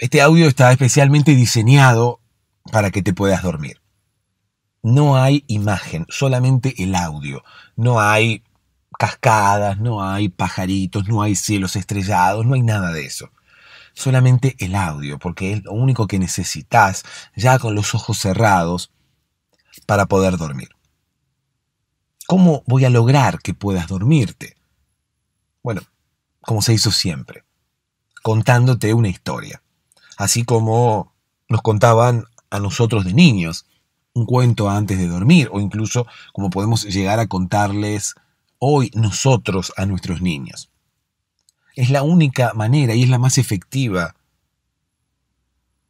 Este audio está especialmente diseñado para que te puedas dormir. No hay imagen, solamente el audio. No hay cascadas, no hay pajaritos, no hay cielos estrellados, no hay nada de eso. Solamente el audio, porque es lo único que necesitas ya con los ojos cerrados para poder dormir. ¿Cómo voy a lograr que puedas dormirte? Bueno, como se hizo siempre, contándote una historia así como nos contaban a nosotros de niños un cuento antes de dormir, o incluso como podemos llegar a contarles hoy nosotros a nuestros niños. Es la única manera y es la más efectiva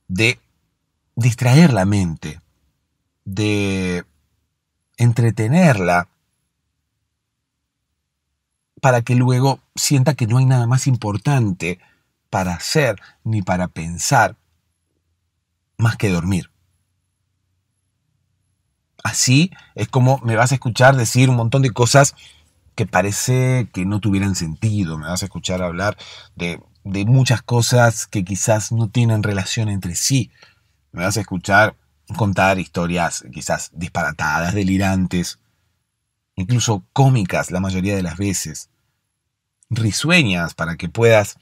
de distraer la mente, de entretenerla, para que luego sienta que no hay nada más importante para hacer ni para pensar más que dormir. Así es como me vas a escuchar decir un montón de cosas que parece que no tuvieran sentido. Me vas a escuchar hablar de, de muchas cosas que quizás no tienen relación entre sí. Me vas a escuchar contar historias quizás disparatadas, delirantes, incluso cómicas la mayoría de las veces, risueñas para que puedas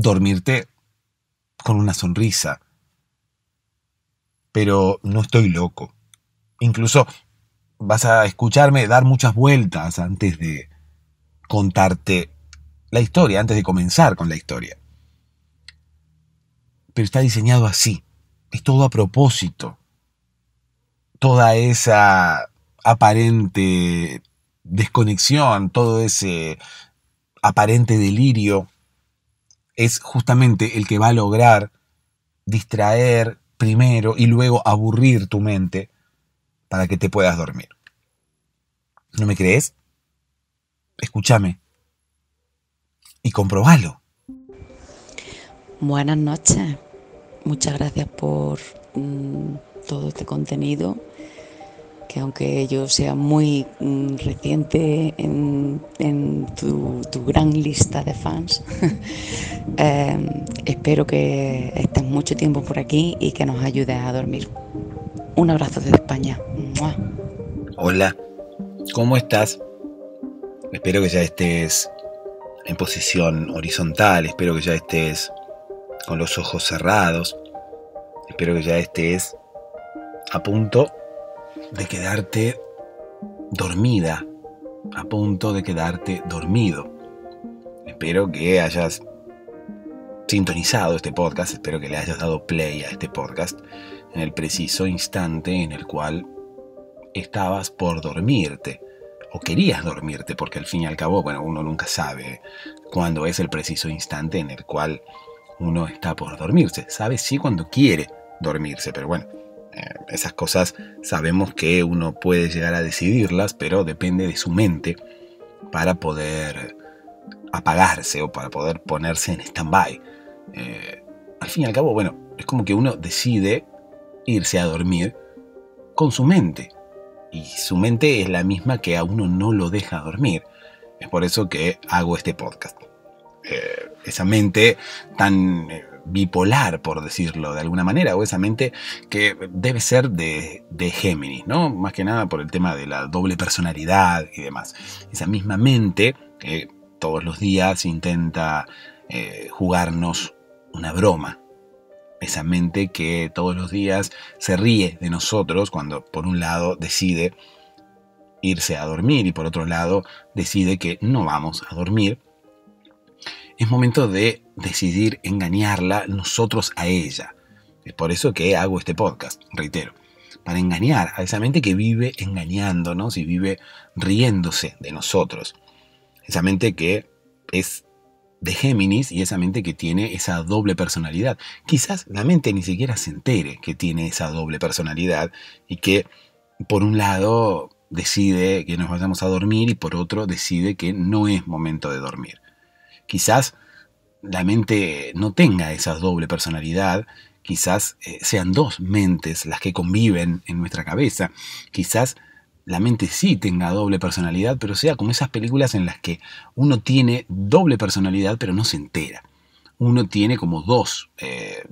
dormirte con una sonrisa. Pero no estoy loco. Incluso vas a escucharme dar muchas vueltas antes de contarte la historia, antes de comenzar con la historia. Pero está diseñado así. Es todo a propósito. Toda esa aparente desconexión, todo ese aparente delirio es justamente el que va a lograr distraer primero y luego aburrir tu mente para que te puedas dormir. ¿No me crees? Escúchame y comprobalo. Buenas noches. Muchas gracias por mm, todo este contenido que aunque yo sea muy mm, reciente en, tu, gran lista de fans, em, espero que estés mucho tiempo por aquí y que nos ayudes a dormir. Un abrazo desde España. Hola, ¿cómo estás? Espero que ya estés en posición horizontal, espero que ya estés con los ojos cerrados, espero que ya estés a punto de quedarte dormida, a punto de quedarte dormido. Espero que hayas sintonizado este podcast, espero que le hayas dado play a este podcast en el preciso instante en el cual estabas por dormirte o querías dormirte, porque al fin y al cabo, bueno, uno nunca sabe cuándo es el preciso instante en el cual uno está por dormirse. Sabe sí cuando quiere dormirse, pero bueno, esas cosas sabemos que uno puede llegar a decidirlas, pero depende de su mente para poder apagarse o para poder ponerse en stand-by. Eh, al fin y al cabo, bueno, es como que uno decide irse a dormir con su mente. Y su mente es la misma que a uno no lo deja dormir. Es por eso que hago este podcast. Eh, esa mente tan bipolar, por decirlo de alguna manera, o esa mente que debe ser de, de Géminis, ¿no? Más que nada por el tema de la doble personalidad y demás. Esa misma mente que todos los días intenta eh, jugarnos una broma. Esa mente que todos los días se ríe de nosotros cuando por un lado decide irse a dormir y por otro lado decide que no vamos a dormir es momento de decidir engañarla nosotros a ella. Es por eso que hago este podcast, reitero, para engañar a esa mente que vive engañándonos y vive riéndose de nosotros. Esa mente que es de Géminis y esa mente que tiene esa doble personalidad. Quizás la mente ni siquiera se entere que tiene esa doble personalidad y que por un lado decide que nos vayamos a dormir y por otro decide que no es momento de dormir. Quizás la mente no tenga esa doble personalidad, quizás eh, sean dos mentes las que conviven en nuestra cabeza, quizás la mente sí tenga doble personalidad, pero sea como esas películas en las que uno tiene doble personalidad pero no se entera. Uno tiene como dos eh,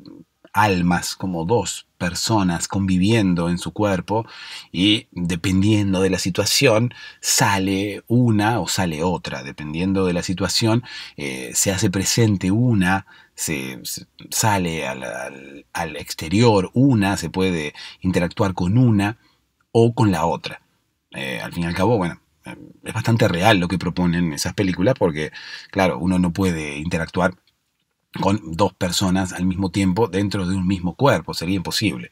almas, como dos personas conviviendo en su cuerpo y dependiendo de la situación sale una o sale otra, dependiendo de la situación eh, se hace presente una, se, sale al, exterior una, se puede interactuar con una o con la otra. Eh, al fin y al cabo, bueno, es bastante real lo que proponen esas películas porque, claro, uno no puede interactuar con dos personas al mismo tiempo dentro de un mismo cuerpo, sería imposible.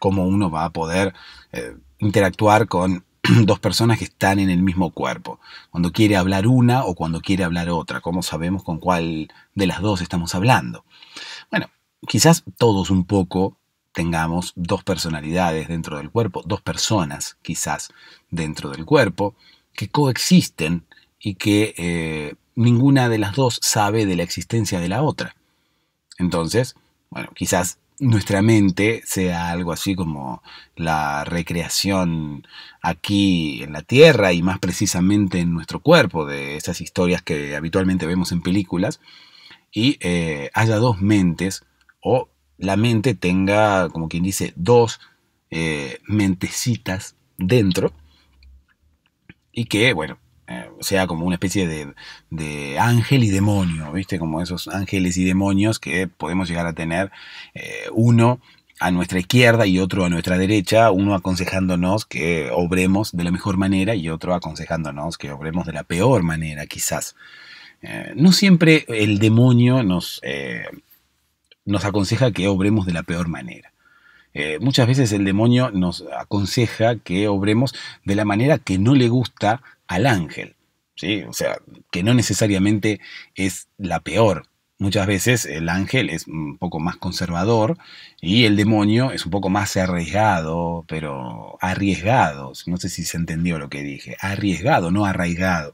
¿Cómo uno va a poder eh, interactuar con dos personas que están en el mismo cuerpo? Cuando quiere hablar una o cuando quiere hablar otra, ¿cómo sabemos con cuál de las dos estamos hablando? Bueno, quizás todos un poco tengamos dos personalidades dentro del cuerpo, dos personas quizás dentro del cuerpo, que coexisten y que eh, ninguna de las dos sabe de la existencia de la otra. Entonces, bueno, quizás nuestra mente sea algo así como la recreación aquí en la Tierra y más precisamente en nuestro cuerpo de esas historias que habitualmente vemos en películas y eh, haya dos mentes o la mente tenga, como quien dice, dos eh, mentecitas dentro y que, bueno, eh, sea como una especie de, ángel y demonio, ¿viste? Como esos ángeles y demonios que podemos llegar a tener eh, uno a nuestra izquierda y otro a nuestra derecha, uno aconsejándonos que obremos de la mejor manera y otro aconsejándonos que obremos de la peor manera, quizás. Eh, no siempre el demonio nos, nos aconseja que obremos de la peor manera. muchas veces el demonio nos aconseja que obremos de la manera que no le gusta al ángel, ¿sí? O sea, que no necesariamente es la peor. Muchas veces el ángel es un poco más conservador y el demonio es un poco más arriesgado, pero arriesgado. No sé si se entendió lo que dije. Arriesgado, no arraigado.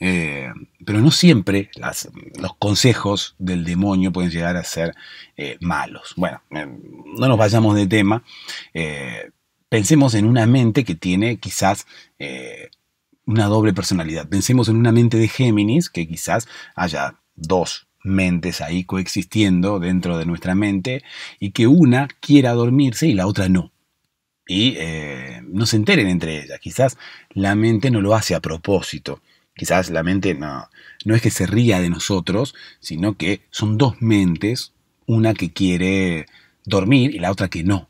Eh, pero no siempre los consejos del demonio pueden llegar a ser eh, malos. Bueno, eh, no nos vayamos de tema. pensemos en una mente que tiene quizás una doble personalidad. Pensemos en una mente de Géminis, que quizás haya dos mentes ahí coexistiendo dentro de nuestra mente y que una quiera dormirse y la otra no. Y eh, no se enteren entre ellas. Quizás la mente no lo hace a propósito. Quizás la mente no, no es que se ría de nosotros, sino que son dos mentes, una que quiere dormir y la otra que no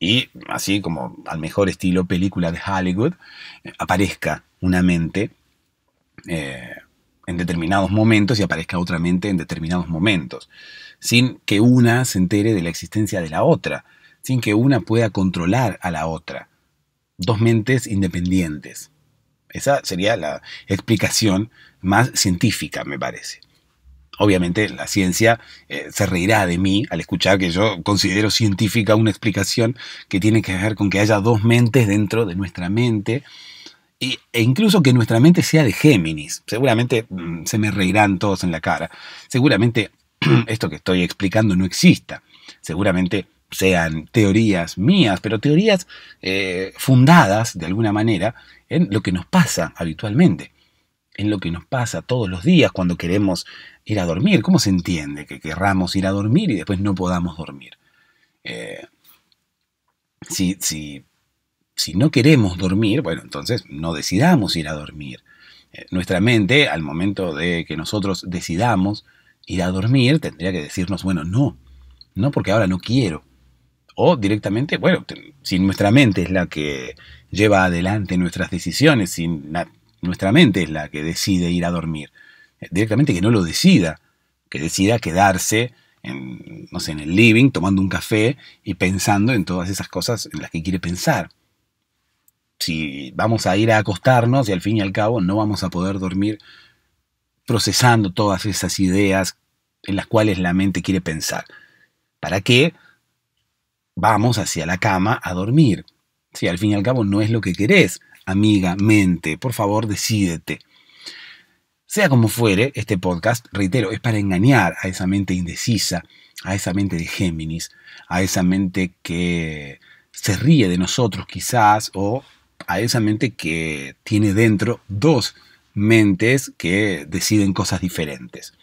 y así como al mejor estilo película de Hollywood, eh, aparezca una mente eh, en determinados momentos y aparezca otra mente en determinados momentos, sin que una se entere de la existencia de la otra, sin que una pueda controlar a la otra. Dos mentes independientes. Esa sería la explicación más científica, me parece. Obviamente la ciencia eh, se reirá de mí al escuchar que yo considero científica una explicación que tiene que ver con que haya dos mentes dentro de nuestra mente e incluso que nuestra mente sea de Géminis. Seguramente mm, se me reirán todos en la cara. Seguramente esto que estoy explicando no exista. Seguramente sean teorías mías, pero teorías eh, fundadas de alguna manera en lo que nos pasa habitualmente en lo que nos pasa todos los días cuando queremos ir a dormir. ¿Cómo se entiende que querramos ir a dormir y después no podamos dormir? Eh, si, si, si, no queremos dormir, bueno, entonces no decidamos ir a dormir. Eh, nuestra mente, al momento de que nosotros decidamos ir a dormir, tendría que decirnos, bueno, no, no porque ahora no quiero. O directamente, bueno, si nuestra mente es la que lleva adelante nuestras decisiones, si nuestra mente es la que decide ir a dormir. Eh, directamente que no lo decida, que decida quedarse en, no sé, en el living tomando un café y pensando en todas esas cosas en las que quiere pensar. Si vamos a ir a acostarnos y al fin y al cabo no vamos a poder dormir procesando todas esas ideas en las cuales la mente quiere pensar. ¿Para qué? Vamos hacia la cama a dormir. Si al fin y al cabo no es lo que querés, amiga, mente, por favor decídete. Sea como fuere, este podcast, reitero, es para engañar a esa mente indecisa, a esa mente de Géminis, a esa mente que se ríe de nosotros quizás, o a esa mente que tiene dentro dos mentes que deciden cosas diferentes.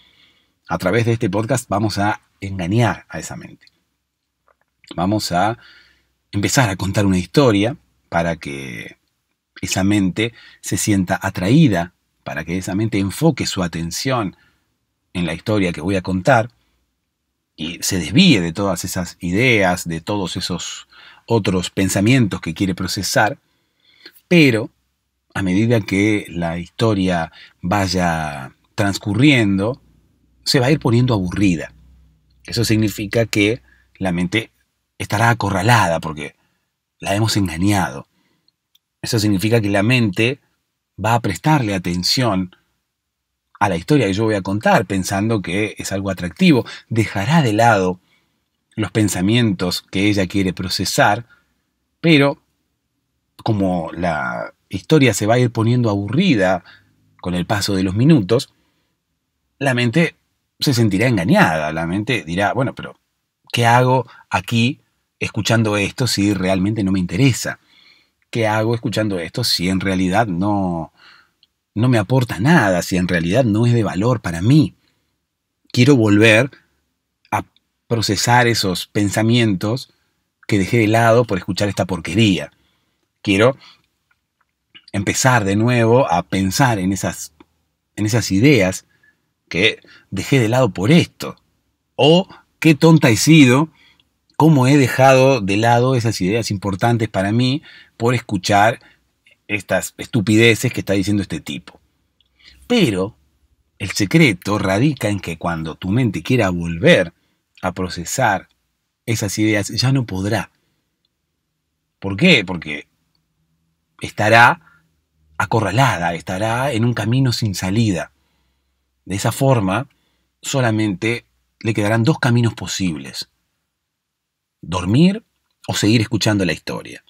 A través de este podcast vamos a engañar a esa mente. Vamos a empezar a contar una historia para que esa mente se sienta atraída, para que esa mente enfoque su atención en la historia que voy a contar y se desvíe de todas esas ideas, de todos esos otros pensamientos que quiere procesar, pero a medida que la historia vaya transcurriendo, se va a ir poniendo aburrida. Eso significa que la mente estará acorralada porque la hemos engañado. Eso significa que la mente va a prestarle atención a la historia que yo voy a contar pensando que es algo atractivo. Dejará de lado los pensamientos que ella quiere procesar, pero como la historia se va a ir poniendo aburrida con el paso de los minutos, la mente se sentirá engañada, la mente dirá, bueno, pero ¿qué hago aquí escuchando esto si realmente no me interesa? ¿Qué hago escuchando esto si en realidad no, no me aporta nada, si en realidad no es de valor para mí? Quiero volver a procesar esos pensamientos que dejé de lado por escuchar esta porquería. Quiero empezar de nuevo a pensar en esas, en esas ideas que dejé de lado por esto. O qué tonta he sido, cómo he dejado de lado esas ideas importantes para mí por escuchar estas estupideces que está diciendo este tipo. Pero el secreto radica en que cuando tu mente quiera volver a procesar esas ideas, ya no podrá. ¿Por qué? Porque estará acorralada, estará en un camino sin salida. De esa forma, solamente le quedarán dos caminos posibles. Dormir o seguir escuchando la historia.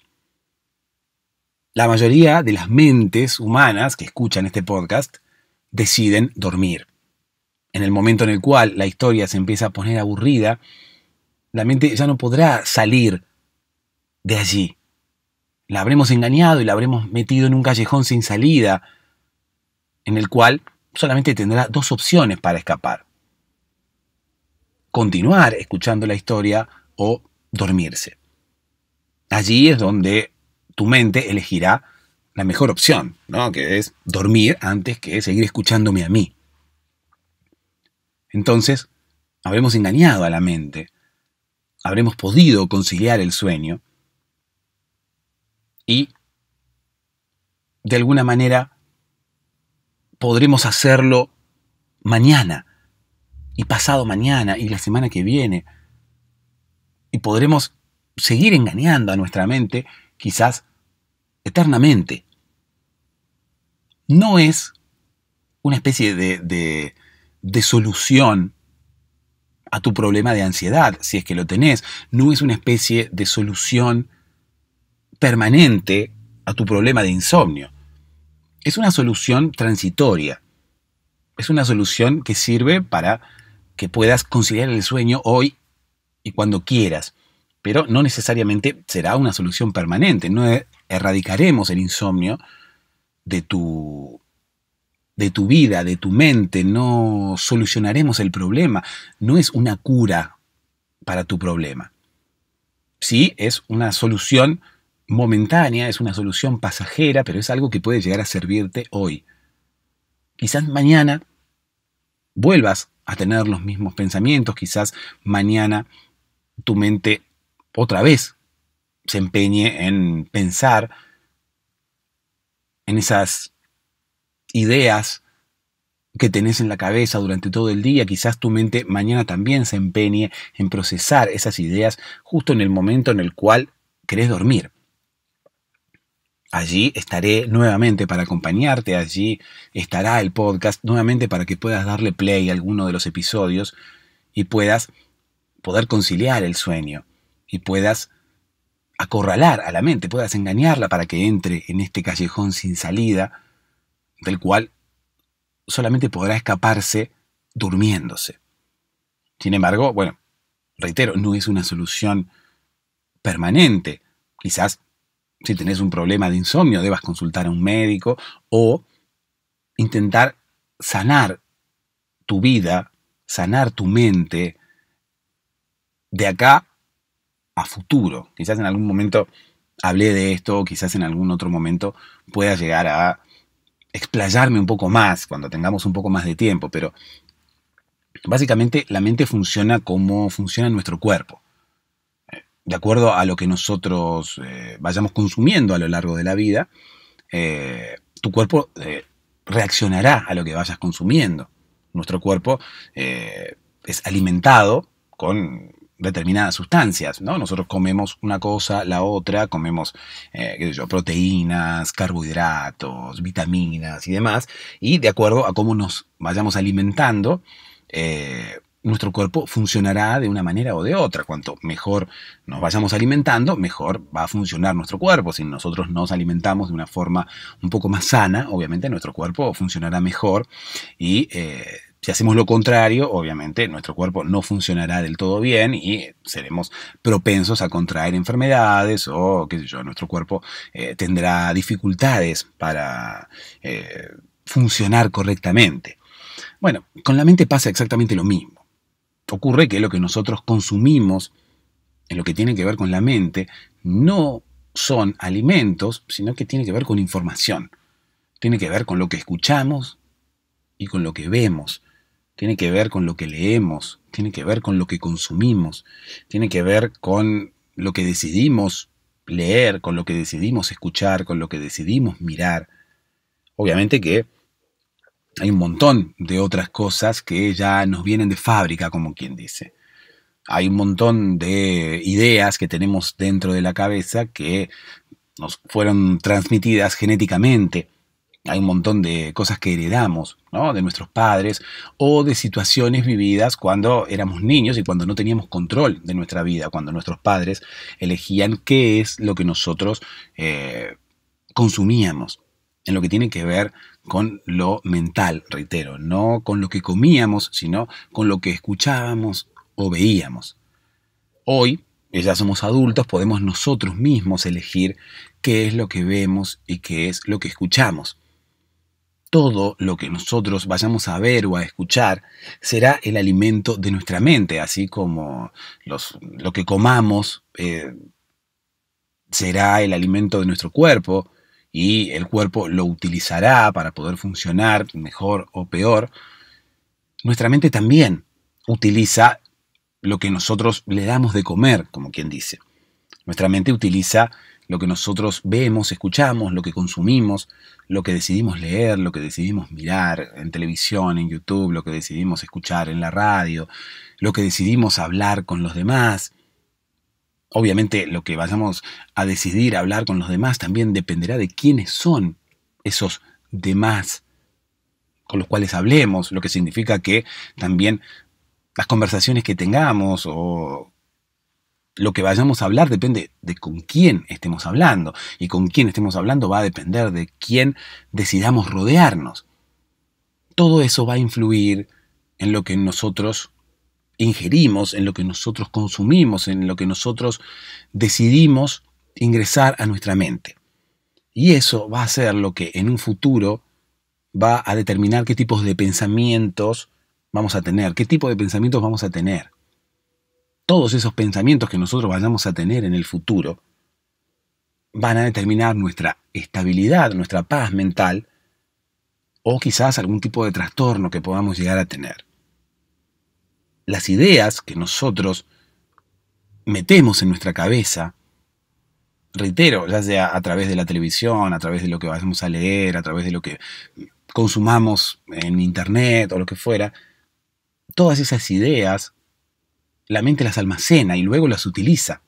La mayoría de las mentes humanas que escuchan este podcast deciden dormir. En el momento en el cual la historia se empieza a poner aburrida, la mente ya no podrá salir de allí. La habremos engañado y la habremos metido en un callejón sin salida, en el cual solamente tendrá dos opciones para escapar. Continuar escuchando la historia o dormirse. Allí es donde tu mente elegirá la mejor opción, ¿no? que es dormir antes que seguir escuchándome a mí. Entonces, habremos engañado a la mente, habremos podido conciliar el sueño y, de alguna manera, podremos hacerlo mañana y pasado mañana y la semana que viene. Y podremos seguir engañando a nuestra mente, quizás eternamente. No es una especie de, de, solución a tu problema de ansiedad, si es que lo tenés. No es una especie de solución permanente a tu problema de insomnio es una solución transitoria. Es una solución que sirve para que puedas conciliar el sueño hoy y cuando quieras, pero no necesariamente será una solución permanente. No erradicaremos el insomnio de tu de tu vida, de tu mente, no solucionaremos el problema, no es una cura para tu problema. Sí, es una solución momentánea, es una solución pasajera, pero es algo que puede llegar a servirte hoy. Quizás mañana vuelvas a tener los mismos pensamientos, quizás mañana tu mente otra vez se empeñe en pensar en esas ideas que tenés en la cabeza durante todo el día, quizás tu mente mañana también se empeñe en procesar esas ideas justo en el momento en el cual querés dormir. Allí estaré nuevamente para acompañarte, allí estará el podcast nuevamente para que puedas darle play a alguno de los episodios y puedas poder conciliar el sueño y puedas acorralar a la mente, puedas engañarla para que entre en este callejón sin salida del cual solamente podrá escaparse durmiéndose. Sin embargo, bueno, reitero, no es una solución permanente. Quizás si tenés un problema de insomnio, debas consultar a un médico o intentar sanar tu vida, sanar tu mente de acá a futuro. Quizás en algún momento hablé de esto, quizás en algún otro momento pueda llegar a explayarme un poco más cuando tengamos un poco más de tiempo, pero básicamente la mente funciona como funciona nuestro cuerpo. De acuerdo a lo que nosotros eh, vayamos consumiendo a lo largo de la vida, eh, tu cuerpo eh, reaccionará a lo que vayas consumiendo. Nuestro cuerpo es alimentado con determinadas sustancias, ¿no? Nosotros comemos una cosa, la otra, comemos, eh, qué yo, proteínas, carbohidratos, vitaminas y demás, y de acuerdo a cómo nos vayamos alimentando, eh, nuestro cuerpo funcionará de una manera o de otra. Cuanto mejor nos vayamos alimentando, mejor va a funcionar nuestro cuerpo. Si nosotros nos alimentamos de una forma un poco más sana, obviamente nuestro cuerpo funcionará mejor y eh, si hacemos lo contrario, obviamente nuestro cuerpo no funcionará del todo bien y seremos propensos a contraer enfermedades o, qué sé yo, nuestro cuerpo eh, tendrá dificultades para eh, funcionar correctamente. Bueno, con la mente pasa exactamente lo mismo. Ocurre que lo que nosotros consumimos en lo que tiene que ver con la mente no son alimentos, sino que tiene que ver con información. Tiene que ver con lo que escuchamos y con lo que vemos tiene que ver con lo que leemos, tiene que ver con lo que consumimos, tiene que ver con lo que decidimos leer, con lo que decidimos escuchar, con lo que decidimos mirar. Obviamente que hay un montón de otras cosas que ya nos vienen de fábrica, como quien dice. Hay un montón de ideas que tenemos dentro de la cabeza que nos fueron transmitidas genéticamente hay un montón de cosas que heredamos de nuestros padres o de situaciones vividas cuando éramos niños y cuando no teníamos control de nuestra vida, cuando nuestros padres elegían qué es lo que nosotros eh, consumíamos, en lo que tiene que ver con lo mental, reitero, no con lo que comíamos, sino con lo que escuchábamos o veíamos. Hoy, ya somos adultos, podemos nosotros mismos elegir qué es lo que vemos y qué es lo que escuchamos todo lo que nosotros vayamos a ver o a escuchar será el alimento de nuestra mente, así como lo que comamos eh, será el alimento de nuestro cuerpo y el cuerpo lo utilizará para poder funcionar mejor o peor. Nuestra mente también utiliza lo que nosotros le damos de comer, como quien dice. Nuestra mente utiliza lo que nosotros vemos, escuchamos, lo que consumimos, lo que decidimos leer, lo que decidimos mirar en televisión, en YouTube, lo que decidimos escuchar en la radio, lo que decidimos hablar con los demás. Obviamente lo que vayamos a decidir hablar con los demás también dependerá de quiénes son esos demás con los cuales hablemos, lo que significa que también las conversaciones que tengamos o lo que vayamos a hablar depende de con quién estemos hablando. Y con quién estemos hablando va a depender de quién decidamos rodearnos. Todo eso va a influir en lo que nosotros ingerimos, en lo que nosotros consumimos, en lo que nosotros decidimos ingresar a nuestra mente. Y eso va a ser lo que en un futuro va a determinar qué tipos de pensamientos vamos a tener, qué tipo de pensamientos vamos a tener todos esos pensamientos que nosotros vayamos a tener en el futuro van a determinar nuestra estabilidad, nuestra paz mental o quizás algún tipo de trastorno que podamos llegar a tener. Las ideas que nosotros metemos en nuestra cabeza, reitero, ya sea a través de la televisión, a través de lo que vayamos a leer, a través de lo que consumamos en internet o lo que fuera, todas esas ideas la mente las almacena y luego las utiliza.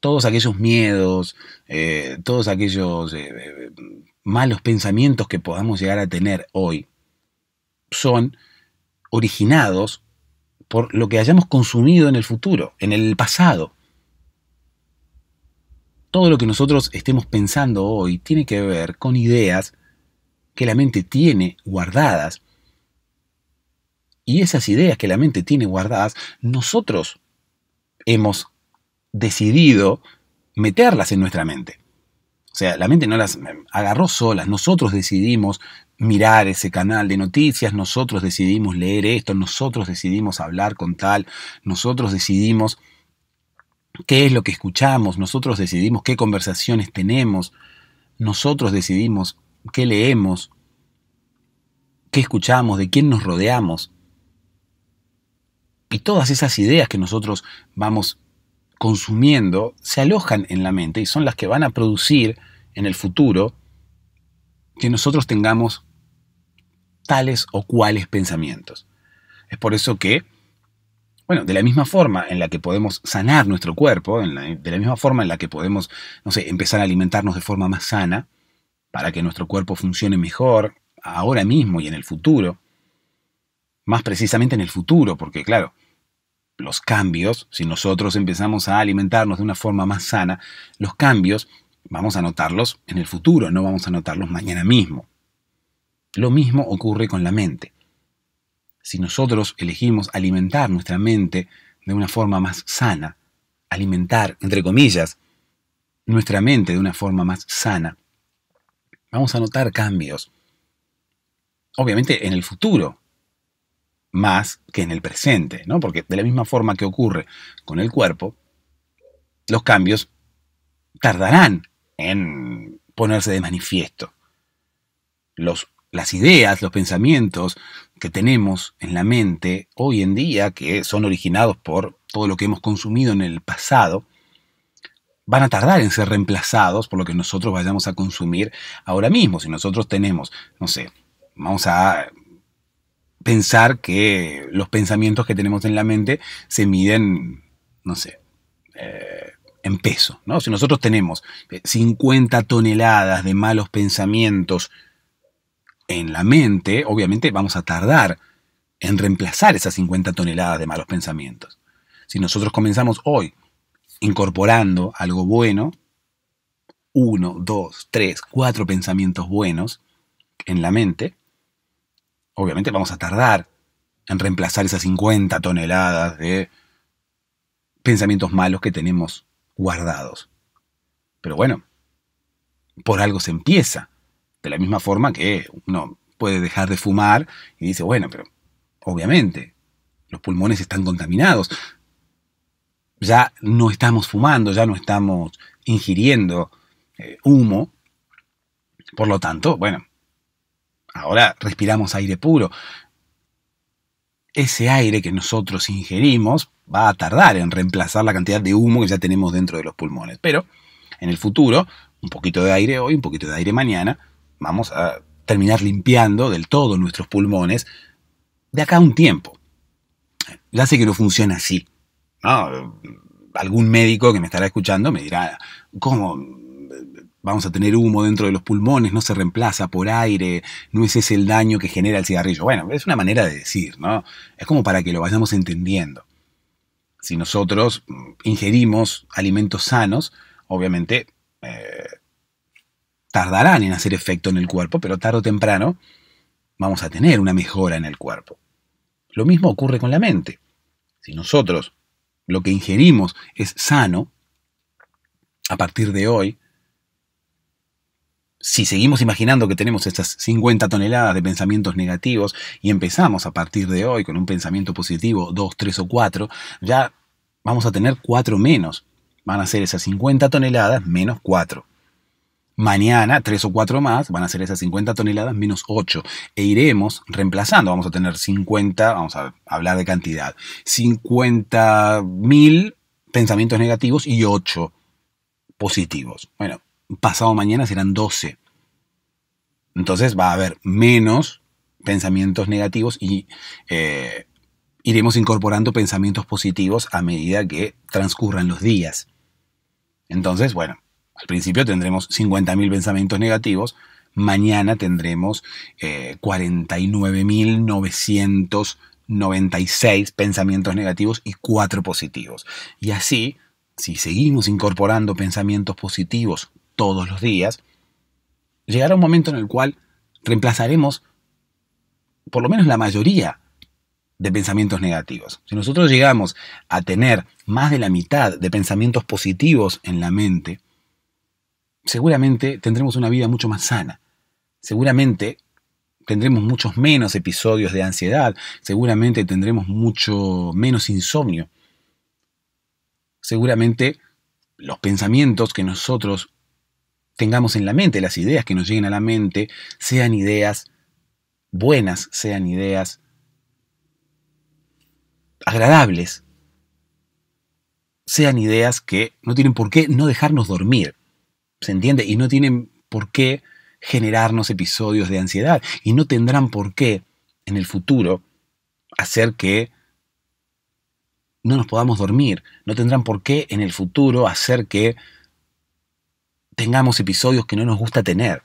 Todos aquellos miedos, eh, todos aquellos eh, eh, malos pensamientos que podamos llegar a tener hoy son originados por lo que hayamos consumido en el futuro, en el pasado. Todo lo que nosotros estemos pensando hoy tiene que ver con ideas que la mente tiene guardadas y esas ideas que la mente tiene guardadas, nosotros hemos decidido meterlas en nuestra mente. O sea, la mente no las agarró solas, nosotros decidimos mirar ese canal de noticias, nosotros decidimos leer esto, nosotros decidimos hablar con tal, nosotros decidimos qué es lo que escuchamos, nosotros decidimos qué conversaciones tenemos, nosotros decidimos qué leemos, qué escuchamos, de quién nos rodeamos. Y todas esas ideas que nosotros vamos consumiendo se alojan en la mente y son las que van a producir en el futuro que nosotros tengamos tales o cuales pensamientos. Es por eso que, bueno, de la misma forma en la que podemos sanar nuestro cuerpo, de la misma forma en la que podemos, no sé, empezar a alimentarnos de forma más sana, para que nuestro cuerpo funcione mejor, ahora mismo y en el futuro, más precisamente en el futuro, porque claro, los cambios, si nosotros empezamos a alimentarnos de una forma más sana, los cambios vamos a notarlos en el futuro, no vamos a notarlos mañana mismo. Lo mismo ocurre con la mente. Si nosotros elegimos alimentar nuestra mente de una forma más sana, alimentar, entre comillas, nuestra mente de una forma más sana, vamos a notar cambios. Obviamente en el futuro, más que en el presente, ¿no? Porque de la misma forma que ocurre con el cuerpo, los cambios tardarán en ponerse de manifiesto. Los, las ideas, los pensamientos que tenemos en la mente hoy en día, que son originados por todo lo que hemos consumido en el pasado, van a tardar en ser reemplazados por lo que nosotros vayamos a consumir ahora mismo. Si nosotros tenemos, no sé, vamos a pensar que los pensamientos que tenemos en la mente se miden, no sé, eh, en peso. ¿no? Si nosotros tenemos 50 toneladas de malos pensamientos en la mente, obviamente vamos a tardar en reemplazar esas 50 toneladas de malos pensamientos. Si nosotros comenzamos hoy incorporando algo bueno, uno, dos, tres, cuatro pensamientos buenos en la mente, obviamente vamos a tardar en reemplazar esas 50 toneladas de pensamientos malos que tenemos guardados. Pero bueno, por algo se empieza. De la misma forma que uno puede dejar de fumar y dice, bueno, pero obviamente los pulmones están contaminados. Ya no estamos fumando, ya no estamos ingiriendo eh, humo. Por lo tanto, bueno, Ahora respiramos aire puro. Ese aire que nosotros ingerimos va a tardar en reemplazar la cantidad de humo que ya tenemos dentro de los pulmones. Pero en el futuro, un poquito de aire hoy, un poquito de aire mañana, vamos a terminar limpiando del todo nuestros pulmones de acá a un tiempo. Ya sé que no funciona así. Algún médico que me estará escuchando me dirá, ¿cómo? Vamos a tener humo dentro de los pulmones, no se reemplaza por aire, no es ese el daño que genera el cigarrillo. Bueno, es una manera de decir, ¿no? Es como para que lo vayamos entendiendo. Si nosotros mm, ingerimos alimentos sanos, obviamente eh, tardarán en hacer efecto en el cuerpo, pero tarde o temprano vamos a tener una mejora en el cuerpo. Lo mismo ocurre con la mente. Si nosotros lo que ingerimos es sano, a partir de hoy, si seguimos imaginando que tenemos estas 50 toneladas de pensamientos negativos y empezamos a partir de hoy con un pensamiento positivo, 2, 3 o 4, ya vamos a tener 4 menos. Van a ser esas 50 toneladas menos 4. Mañana, 3 o 4 más, van a ser esas 50 toneladas menos 8. E iremos reemplazando. Vamos a tener 50, vamos a hablar de cantidad, 50.000 pensamientos negativos y 8 positivos. Bueno, pasado mañana serán 12. Entonces va a haber menos pensamientos negativos y eh, iremos incorporando pensamientos positivos a medida que transcurran los días. Entonces, bueno, al principio tendremos 50.000 pensamientos negativos, mañana tendremos 49.996 eh, pensamientos negativos y 4 positivos. Y así, si seguimos incorporando pensamientos positivos todos los días, llegará un momento en el cual reemplazaremos por lo menos la mayoría de pensamientos negativos. Si nosotros llegamos a tener más de la mitad de pensamientos positivos en la mente, seguramente tendremos una vida mucho más sana. Seguramente tendremos muchos menos episodios de ansiedad, seguramente tendremos mucho menos insomnio. seguramente los pensamientos que nosotros tengamos en la mente, las ideas que nos lleguen a la mente, sean ideas buenas, sean ideas agradables, sean ideas que no tienen por qué no dejarnos dormir, ¿se entiende? Y no tienen por qué generarnos episodios de ansiedad y no tendrán por qué en el futuro hacer que no nos podamos dormir, no tendrán por qué en el futuro hacer que tengamos episodios que no nos gusta tener.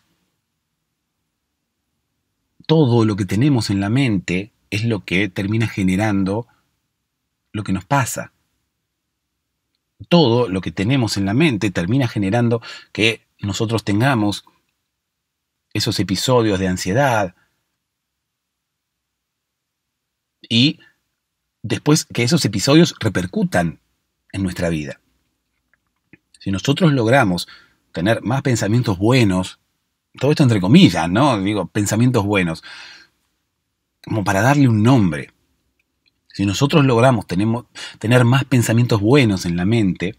Todo lo que tenemos en la mente es lo que termina generando lo que nos pasa. Todo lo que tenemos en la mente termina generando que nosotros tengamos esos episodios de ansiedad y después que esos episodios repercutan en nuestra vida. Si nosotros logramos tener más pensamientos buenos, todo esto entre comillas, ¿no? Digo, pensamientos buenos, como para darle un nombre. Si nosotros logramos tenemos, tener más pensamientos buenos en la mente,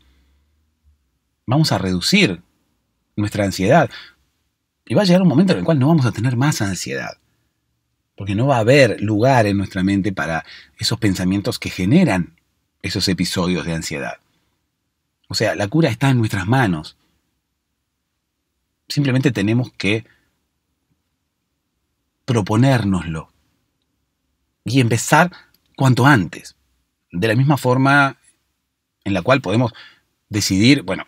vamos a reducir nuestra ansiedad. Y va a llegar un momento en el cual no vamos a tener más ansiedad. Porque no va a haber lugar en nuestra mente para esos pensamientos que generan esos episodios de ansiedad. O sea, la cura está en nuestras manos. Simplemente tenemos que proponérnoslo y empezar cuanto antes. De la misma forma en la cual podemos decidir, bueno,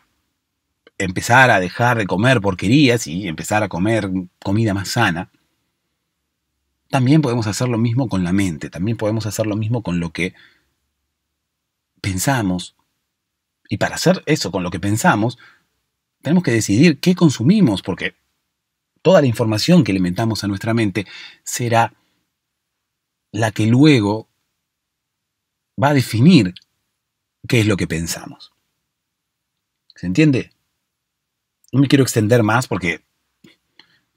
empezar a dejar de comer porquerías y empezar a comer comida más sana, también podemos hacer lo mismo con la mente, también podemos hacer lo mismo con lo que pensamos. Y para hacer eso con lo que pensamos, tenemos que decidir qué consumimos, porque toda la información que le metamos a nuestra mente será la que luego va a definir qué es lo que pensamos. ¿Se entiende? No me quiero extender más porque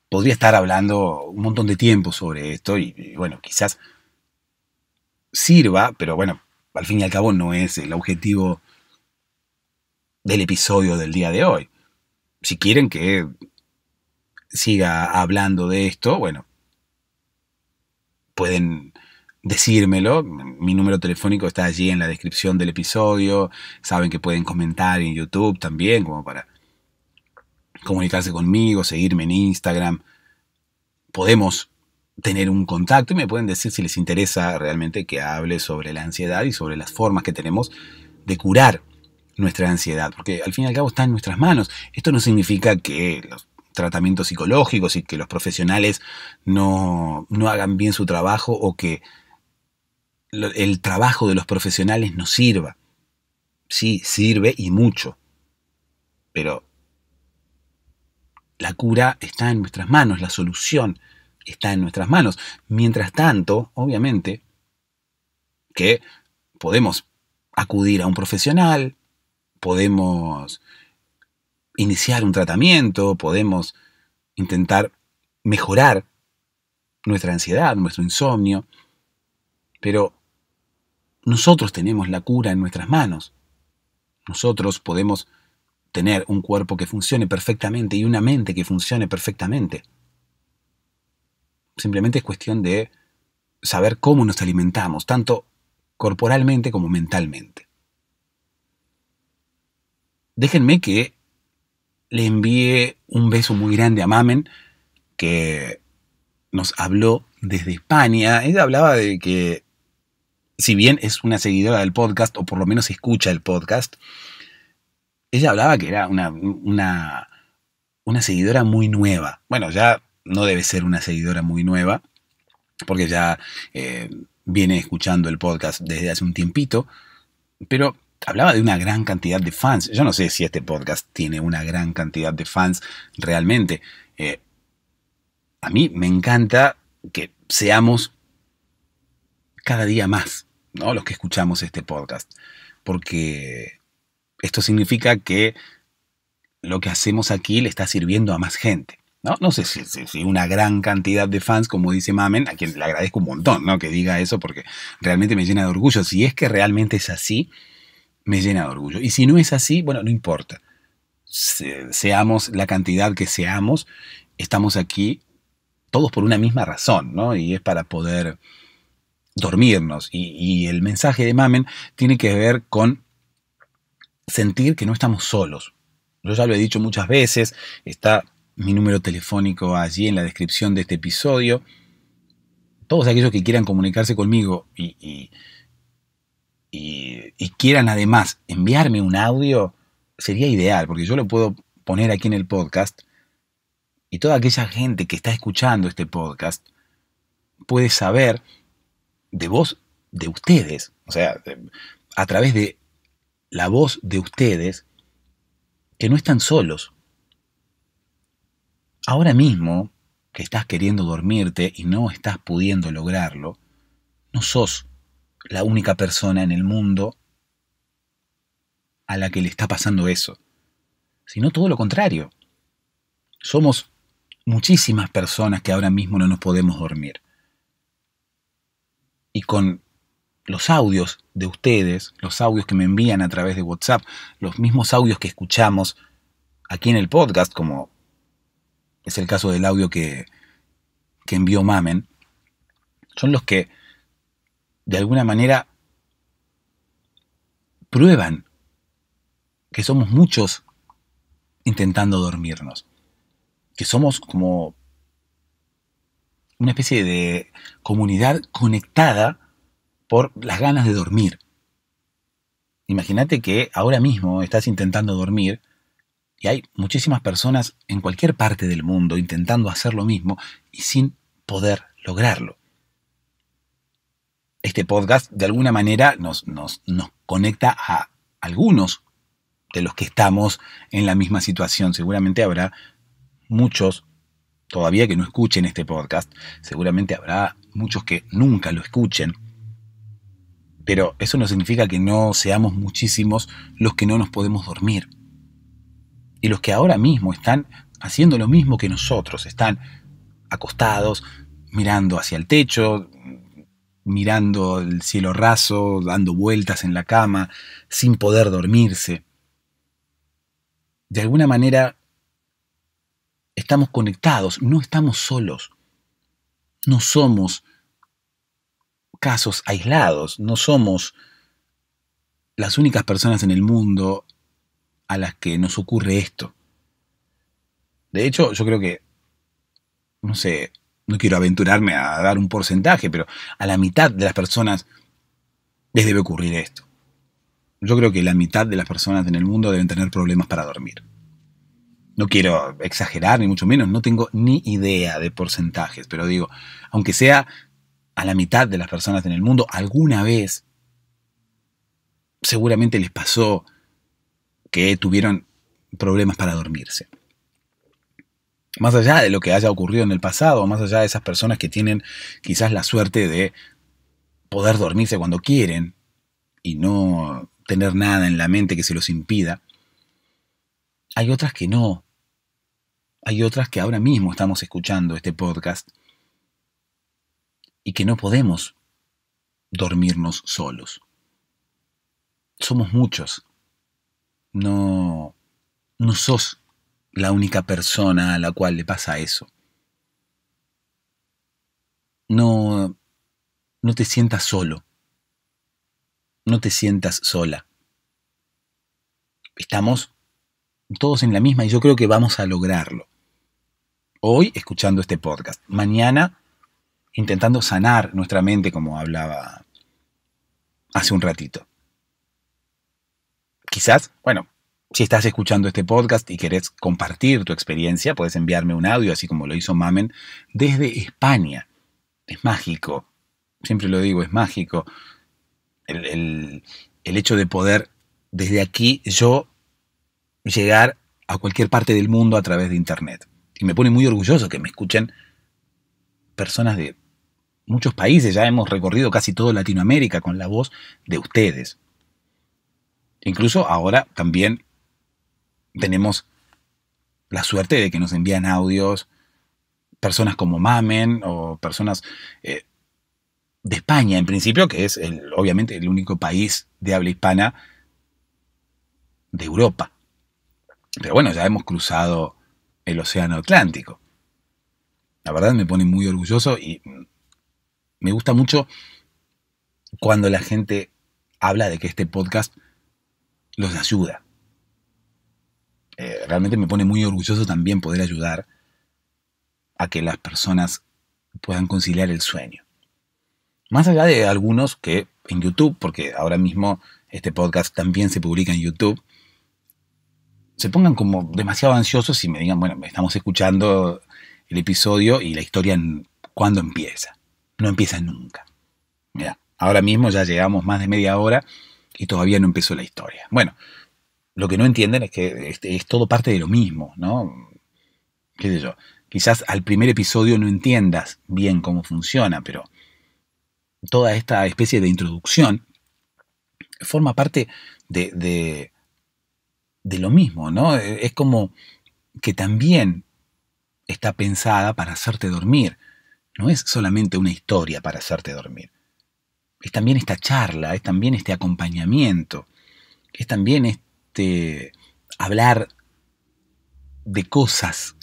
podría estar hablando un montón de tiempo sobre esto y, y, bueno, quizás sirva, pero bueno, al fin y al cabo no es el objetivo del episodio del día de hoy si quieren que siga hablando de esto, bueno, pueden decírmelo. Mi número telefónico está allí en la descripción del episodio. Saben que pueden comentar en YouTube también, como para comunicarse conmigo, seguirme en Instagram. Podemos tener un contacto y me pueden decir si les interesa realmente que hable sobre la ansiedad y sobre las formas que tenemos de curar nuestra ansiedad, porque al fin y al cabo está en nuestras manos. Esto no significa que los tratamientos psicológicos y que los profesionales no, no hagan bien su trabajo o que el trabajo de los profesionales no sirva. Sí, sirve y mucho. Pero la cura está en nuestras manos, la solución está en nuestras manos. Mientras tanto, obviamente, que podemos acudir a un profesional, podemos iniciar un tratamiento, podemos intentar mejorar nuestra ansiedad, nuestro insomnio, pero nosotros tenemos la cura en nuestras manos. Nosotros podemos tener un cuerpo que funcione perfectamente y una mente que funcione perfectamente. Simplemente es cuestión de saber cómo nos alimentamos, tanto corporalmente como mentalmente déjenme que le envíe un beso muy grande a Mamen, que nos habló desde España. Ella hablaba de que, si bien es una seguidora del podcast, o por lo menos escucha el podcast, ella hablaba que era una, una, seguidora muy nueva. Bueno, ya no debe ser una seguidora muy nueva, porque ya eh, viene escuchando el podcast desde hace un tiempito, pero hablaba de una gran cantidad de fans. Yo no sé si este podcast tiene una gran cantidad de fans realmente. Eh, a mí me encanta que seamos cada día más, ¿no? Los que escuchamos este podcast. Porque esto significa que lo que hacemos aquí le está sirviendo a más gente. ¿no? No sé si, si, una gran cantidad de fans, como dice Mamen, a quien le agradezco un montón, ¿no? Que diga eso porque realmente me llena de orgullo. Si es que realmente es así, me llena de orgullo. Y si no es así, bueno, no importa. seamos la cantidad que seamos, estamos aquí todos por una misma razón, ¿no? Y es para poder dormirnos. Y, el mensaje de Mamen tiene que ver con sentir que no estamos solos. Yo ya lo he dicho muchas veces, está mi número telefónico allí en la descripción de este episodio. Todos aquellos que quieran comunicarse conmigo y, quieran además enviarme un audio, sería ideal, porque yo lo puedo poner aquí en el podcast y toda aquella gente que está escuchando este podcast puede saber de voz de ustedes, o sea, a través de la voz de ustedes, que no están solos. Ahora mismo que estás queriendo dormirte y no estás pudiendo lograrlo, no sos la única persona en el mundo a la que le está pasando eso, sino todo lo contrario. Somos muchísimas personas que ahora mismo no nos podemos dormir. Y con los audios de ustedes, los audios que me envían a través de WhatsApp, los mismos audios que escuchamos aquí en el podcast, como es el caso del audio que, que envió Mamen, son los que de alguna manera prueban que somos muchos intentando dormirnos, que somos como una especie de comunidad conectada por las ganas de dormir. Imagínate que ahora mismo estás intentando dormir y hay muchísimas personas en cualquier parte del mundo intentando hacer lo mismo y sin poder lograrlo este podcast de alguna manera nos, nos, conecta a algunos de los que estamos en la misma situación. Seguramente habrá muchos todavía que no escuchen este podcast, seguramente habrá muchos que nunca lo escuchen, pero eso no significa que no seamos muchísimos los que no nos podemos dormir. Y los que ahora mismo están haciendo lo mismo que nosotros, están acostados, mirando hacia el techo, mirando el cielo raso, dando vueltas en la cama, sin poder dormirse. De alguna manera estamos conectados, no estamos solos. No somos casos aislados, no somos las únicas personas en el mundo a las que nos ocurre esto. De hecho, yo creo que, no sé, no quiero aventurarme a dar un porcentaje, pero a la mitad de las personas les debe ocurrir esto. Yo creo que la mitad de las personas en el mundo deben tener problemas para dormir. No quiero exagerar, ni mucho menos, no tengo ni idea de porcentajes, pero digo, aunque sea a la mitad de las personas en el mundo, alguna vez seguramente les pasó que tuvieron problemas para dormirse más allá de lo que haya ocurrido en el pasado, más allá de esas personas que tienen quizás la suerte de poder dormirse cuando quieren y no tener nada en la mente que se los impida, hay otras que no. Hay otras que ahora mismo estamos escuchando este podcast y que no podemos dormirnos solos. Somos muchos. No, no sos la única persona a la cual le pasa eso. No, no te sientas solo. No te sientas sola. Estamos todos en la misma y yo creo que vamos a lograrlo. Hoy escuchando este podcast. Mañana intentando sanar nuestra mente como hablaba hace un ratito. Quizás, bueno, si estás escuchando este podcast y querés compartir tu experiencia, puedes enviarme un audio, así como lo hizo Mamen, desde España. Es mágico, siempre lo digo, es mágico el, hecho de poder desde aquí yo llegar a cualquier parte del mundo a través de Internet. Y me pone muy orgulloso que me escuchen personas de muchos países, ya hemos recorrido casi toda Latinoamérica con la voz de ustedes. Incluso ahora también tenemos la suerte de que nos envían audios personas como Mamen o personas eh, de España, en principio, que es el, obviamente el único país de habla hispana de Europa. Pero bueno, ya hemos cruzado el Océano Atlántico. La verdad me pone muy orgulloso y me gusta mucho cuando la gente habla de que este podcast los ayuda. Eh, realmente me pone muy orgulloso también poder ayudar a que las personas puedan conciliar el sueño. Más allá de algunos que en YouTube, porque ahora mismo este podcast también se publica en YouTube, se pongan como demasiado ansiosos y me digan, bueno, estamos escuchando el episodio y la historia, ¿cuándo empieza? No empieza nunca. Mira, ahora mismo ya llegamos más de media hora y todavía no empezó la historia. Bueno, lo que no entienden es que es, todo parte de lo mismo, ¿no? ¿Qué sé yo? Quizás al primer episodio no entiendas bien cómo funciona, pero toda esta especie de introducción forma parte de de lo mismo, ¿no? Es como que también está pensada para hacerte dormir. No es solamente una historia para hacerte dormir. Es también esta charla, es también este acompañamiento, es también este hablar de cosas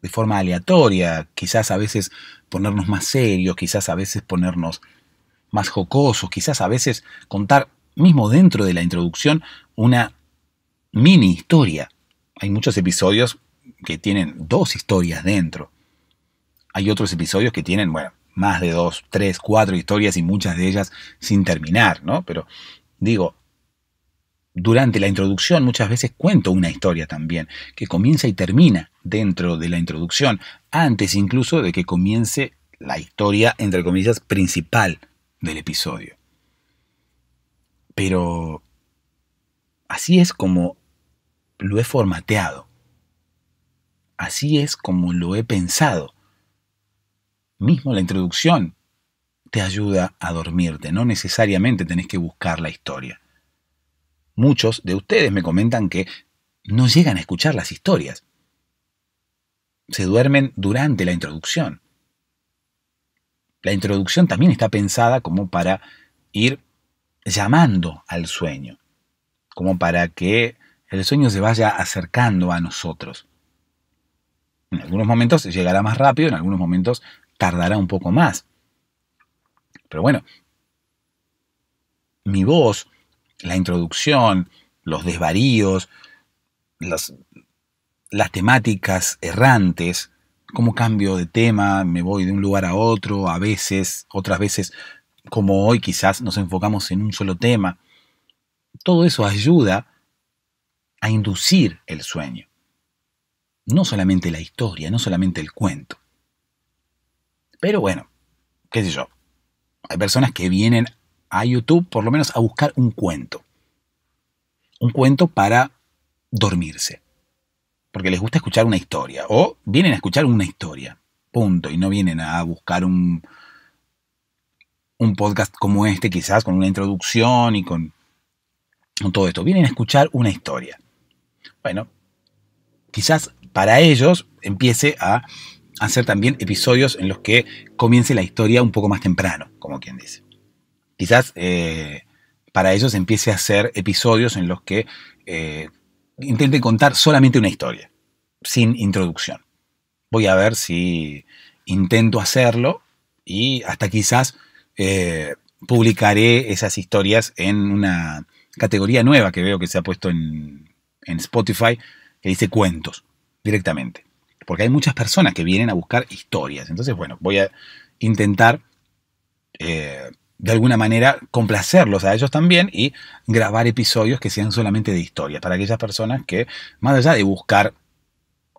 de forma aleatoria, quizás a veces ponernos más serios, quizás a veces ponernos más jocosos, quizás a veces contar, mismo dentro de la introducción, una mini historia. Hay muchos episodios que tienen dos historias dentro. Hay otros episodios que tienen, bueno, más de dos, tres, cuatro historias y muchas de ellas sin terminar, ¿no? Pero digo, durante la introducción muchas veces cuento una historia también, que comienza y termina dentro de la introducción, antes incluso de que comience la historia, entre comillas, principal del episodio. Pero así es como lo he formateado. Así es como lo he pensado. Mismo la introducción te ayuda a dormirte, no necesariamente tenés que buscar la historia. Muchos de ustedes me comentan que no llegan a escuchar las historias. Se duermen durante la introducción. La introducción también está pensada como para ir llamando al sueño, como para que el sueño se vaya acercando a nosotros. En algunos momentos llegará más rápido, en algunos momentos tardará un poco más. Pero bueno, mi voz, la introducción, los desvaríos, las, las temáticas errantes, cómo cambio de tema, me voy de un lugar a otro, a veces, otras veces, como hoy quizás nos enfocamos en un solo tema. Todo eso ayuda a inducir el sueño. No solamente la historia, no solamente el cuento. Pero bueno, qué sé yo. Hay personas que vienen a YouTube por lo menos a buscar un cuento. Un cuento para dormirse. Porque les gusta escuchar una historia. O vienen a escuchar una historia. Punto. Y no vienen a buscar un, un podcast como este, quizás con una introducción y con, con todo esto. Vienen a escuchar una historia. Bueno, quizás para ellos empiece a hacer también episodios en los que comience la historia un poco más temprano, como quien dice. Quizás eh, para ellos empiece a hacer episodios en los que eh, intente contar solamente una historia, sin introducción. Voy a ver si intento hacerlo y hasta quizás eh, publicaré esas historias en una categoría nueva que veo que se ha puesto en, en Spotify que dice cuentos directamente. Porque hay muchas personas que vienen a buscar historias. Entonces, bueno, voy a intentar eh, de alguna manera complacerlos a ellos también y grabar episodios que sean solamente de historia. Para aquellas personas que, más allá de buscar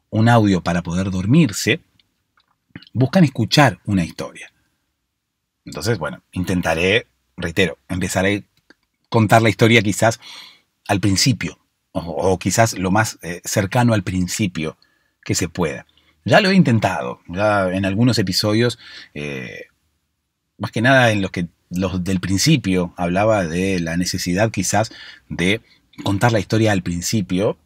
un audio para poder dormirse, buscan escuchar una historia. Entonces, bueno, intentaré, reitero, empezaré a contar la historia quizás al principio, o, quizás lo más eh, cercano al principio que se pueda. Ya lo he intentado, ya en algunos episodios, eh, más que nada en los que los del principio hablaba de la necesidad quizás de contar la historia al principio,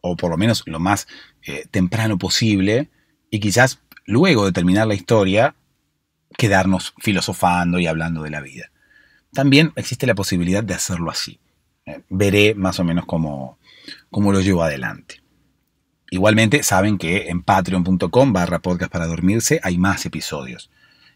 o por lo menos lo más eh, temprano posible, y quizás luego de terminar la historia, quedarnos filosofando y hablando de la vida. También existe la posibilidad de hacerlo así. eh, veré más o menos cómo, cómo lo llevo adelante. Igualmente saben que en patreon.com barra podcast para dormirse hay más episodios.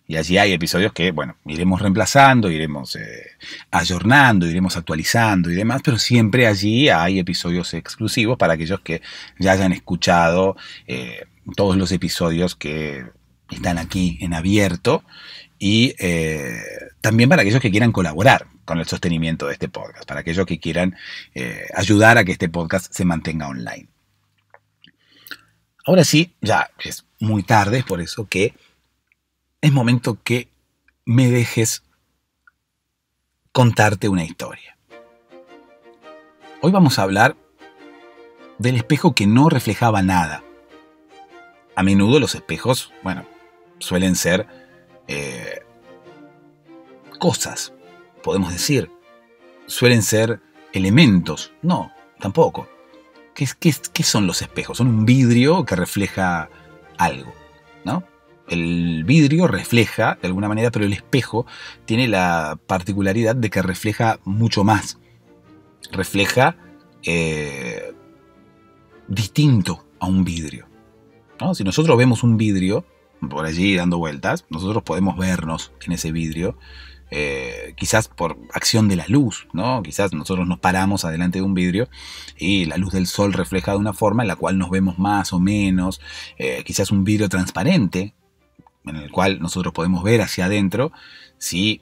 Y allí hay episodios que, bueno, iremos reemplazando, iremos eh, ayornando, iremos actualizando y demás, pero siempre allí hay episodios exclusivos para aquellos que ya hayan escuchado eh, todos los episodios que están aquí en abierto y eh, también para aquellos que quieran colaborar con el sostenimiento de este podcast, para aquellos que quieran ayudar a que este podcast se mantenga online. Ahora sí, ya es muy tarde, es por eso que es momento que me dejes contarte una historia. Hoy vamos a hablar del espejo que no reflejaba nada. A menudo los espejos, bueno, suelen ser eh, cosas, podemos decir. Suelen ser elementos. No, tampoco. ¿Qué, qué son los espejos? Son un vidrio que refleja algo, ¿no? El vidrio refleja de alguna manera, pero el espejo tiene la particularidad de que refleja mucho más. Refleja eh, distinto a un vidrio. Si nosotros vemos un vidrio por allí dando vueltas, nosotros podemos vernos en ese vidrio, eh, quizás por acción de la luz, ¿no? Quizás nosotros nos paramos adelante de un vidrio y la luz del sol refleja de una forma en la cual nos vemos más o menos, eh, quizás un vidrio transparente, en el cual nosotros podemos ver hacia adentro, si